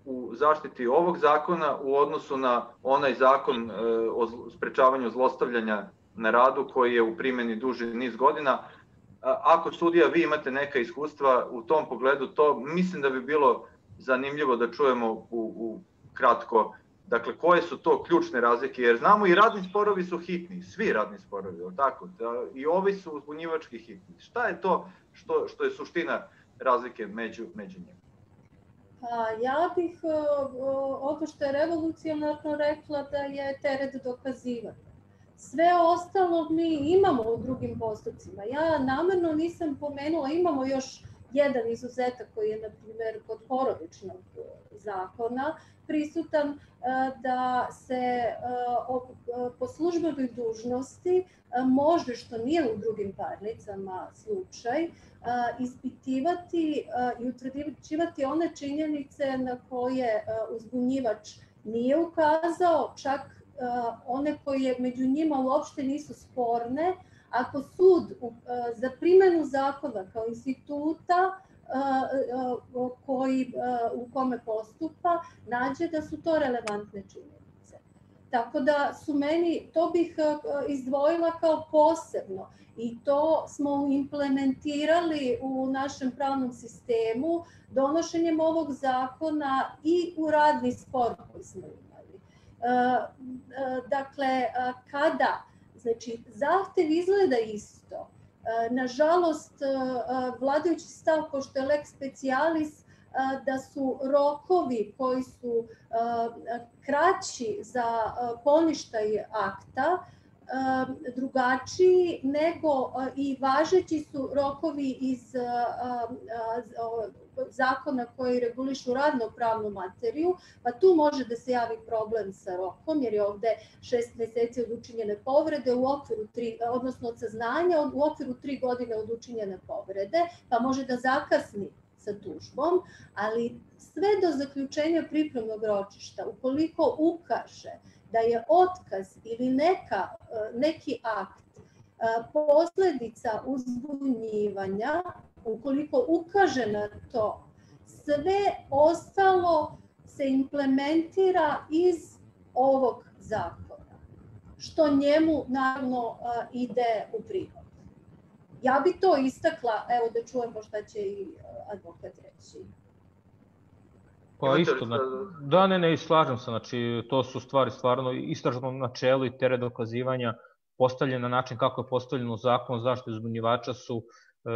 u zaštiti ovog zakona u odnosu na onaj zakon e, o sprečavanju zlostavljanja na radu koji je u primjeni duži niz godina. Ako sudija vi imate neka iskustva u tom pogledu, to mislim da bi bilo zanimljivo da čujemo u, u kratko Dakle, koje su to ključne razlike? Jer znamo i radni sporovi su hitni, svi radni sporovi, ili tako? Da, I ovi su uzbunjivački hitni. Šta je to što, što je suština razlike među, među njima? A, ja bih ovo što je revolucionarno rekla da je teret dokazivanja. Sve ostalo mi imamo u drugim postupcima. Ja namerno nisam pomenula, imamo još jedan izuzetak koji je, na primjer, kod porodičnog zakona prisutan da se po službenoj dužnosti može, što nije u drugim parnicama slučaj, ispitivati i utvrđivati one činjenice na koje uzbunjivač nije ukazao, čak one koje među njima uopšte nisu sporne, ako sud za primenu zakona kao instituta koji, u kome postupa nađe da su to relevantne činjenice. Tako da su meni, to bih izdvojila kao posebno i to smo implementirali u našem pravnom sistemu donošenjem ovog zakona i u radni spor koji smo imali. Dakle, kada Znači, zahtev izgleda isto. Nažalost, vladajući stav, pošto je lex specialis, da su rokovi koji su kraći za poništaj akta, drugačiji nego i važeći su rokovi iz zakona koji regulišu radno-pravnu materiju, pa tu može da se javi problem sa rokom, jer je ovde šest meseci od učinjene povrede u okviru tri, odnosno od saznanja u okviru tri godine od učinjene povrede, pa može da zakasni sa tužbom, ali sve do zaključenja pripremnog ročišta, ukoliko ukaže da je otkaz ili neka, neki akt posledica uzbunjivanja, ukoliko ukaže na to, sve ostalo se implementira iz ovog zakona, što njemu naravno ide u prilog. Ja bi to istakla, evo da čujemo šta će i advokat reći. Pa isto, znači, da ne, ne, slažem se, znači to su stvari stvarno istražno načelo i tere dokazivanja postavljene na način kako je postavljeno zakon o zaštiti uzbunjivača su e,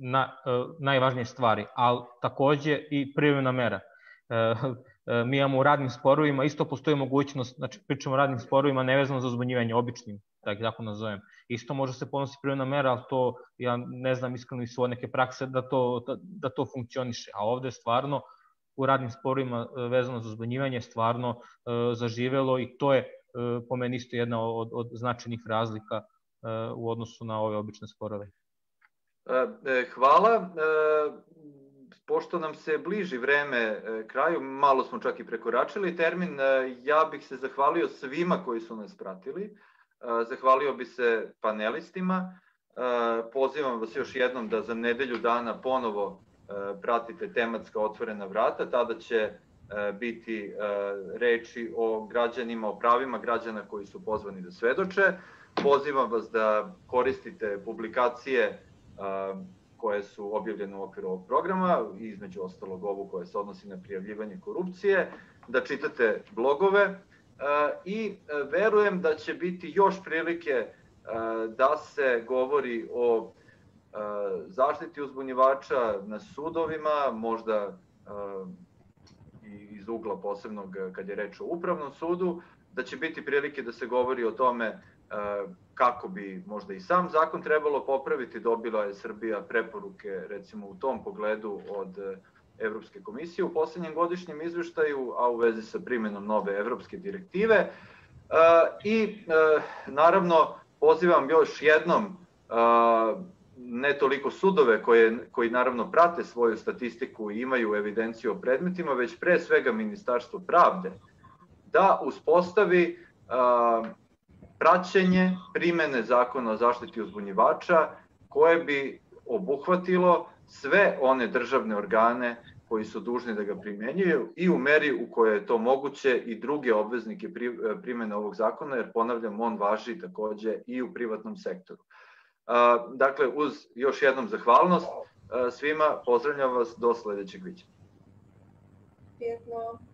na, e, najvažnije stvari, ali takođe i prijevena mera. E, e, mi imamo u radnim sporovima, isto postoji mogućnost, znači pričamo o radnim sporovima nevezano za uzbunjivanje, običnim, tako, tako nazovem. Isto može se ponosi prijevena mera, ali to, ja ne znam iskreno iz svoje neke prakse da to, da, da to funkcioniše, a ovde stvarno u radnim sporovima e, vezano za uzbunjivanje stvarno e, zaživelo i to je e, po meni isto jedna od, od značajnih razlika u odnosu na ove obične sporove. Hvala. Pošto nam se bliži vreme kraju, malo smo čak i prekoračili termin, ja bih se zahvalio svima koji su nas pratili. Zahvalio bi se panelistima. Pozivam vas još jednom da za nedelju dana ponovo pratite tematska otvorena vrata, tada će e, biti e, reči o građanima, o pravima građana koji su pozvani da svedoče. Pozivam vas da koristite publikacije koje su objavljene u okviru ovog programa, između ostalog ovu koja se odnosi na prijavljivanje korupcije, da čitate blogove i verujem da će biti još prilike da se govori o zaštiti uzbunjivača na sudovima, možda i iz ugla posebnog kad je reč o upravnom sudu, da će biti prilike da se govori o tome kako bi možda i sam zakon trebalo popraviti, dobila je Srbija preporuke recimo u tom pogledu od Evropske komisije u poslednjem godišnjem izveštaju, a u vezi sa primenom nove evropske direktive. I naravno pozivam još jednom ne toliko sudove koje, koji naravno prate svoju statistiku i imaju evidenciju o predmetima, već pre svega Ministarstvo pravde, da uspostavi a, praćenje primene zakona o zaštiti uzbunjivača koje bi obuhvatilo sve one državne organe koji su dužni da ga primenjuju i u meri u kojoj je to moguće i druge obveznike primene ovog zakona, jer ponavljam, on važi takođe i u privatnom sektoru. Dakle, uz još jednom zahvalnost svima, pozdravljam vas do sledećeg viđenja. Prijetno.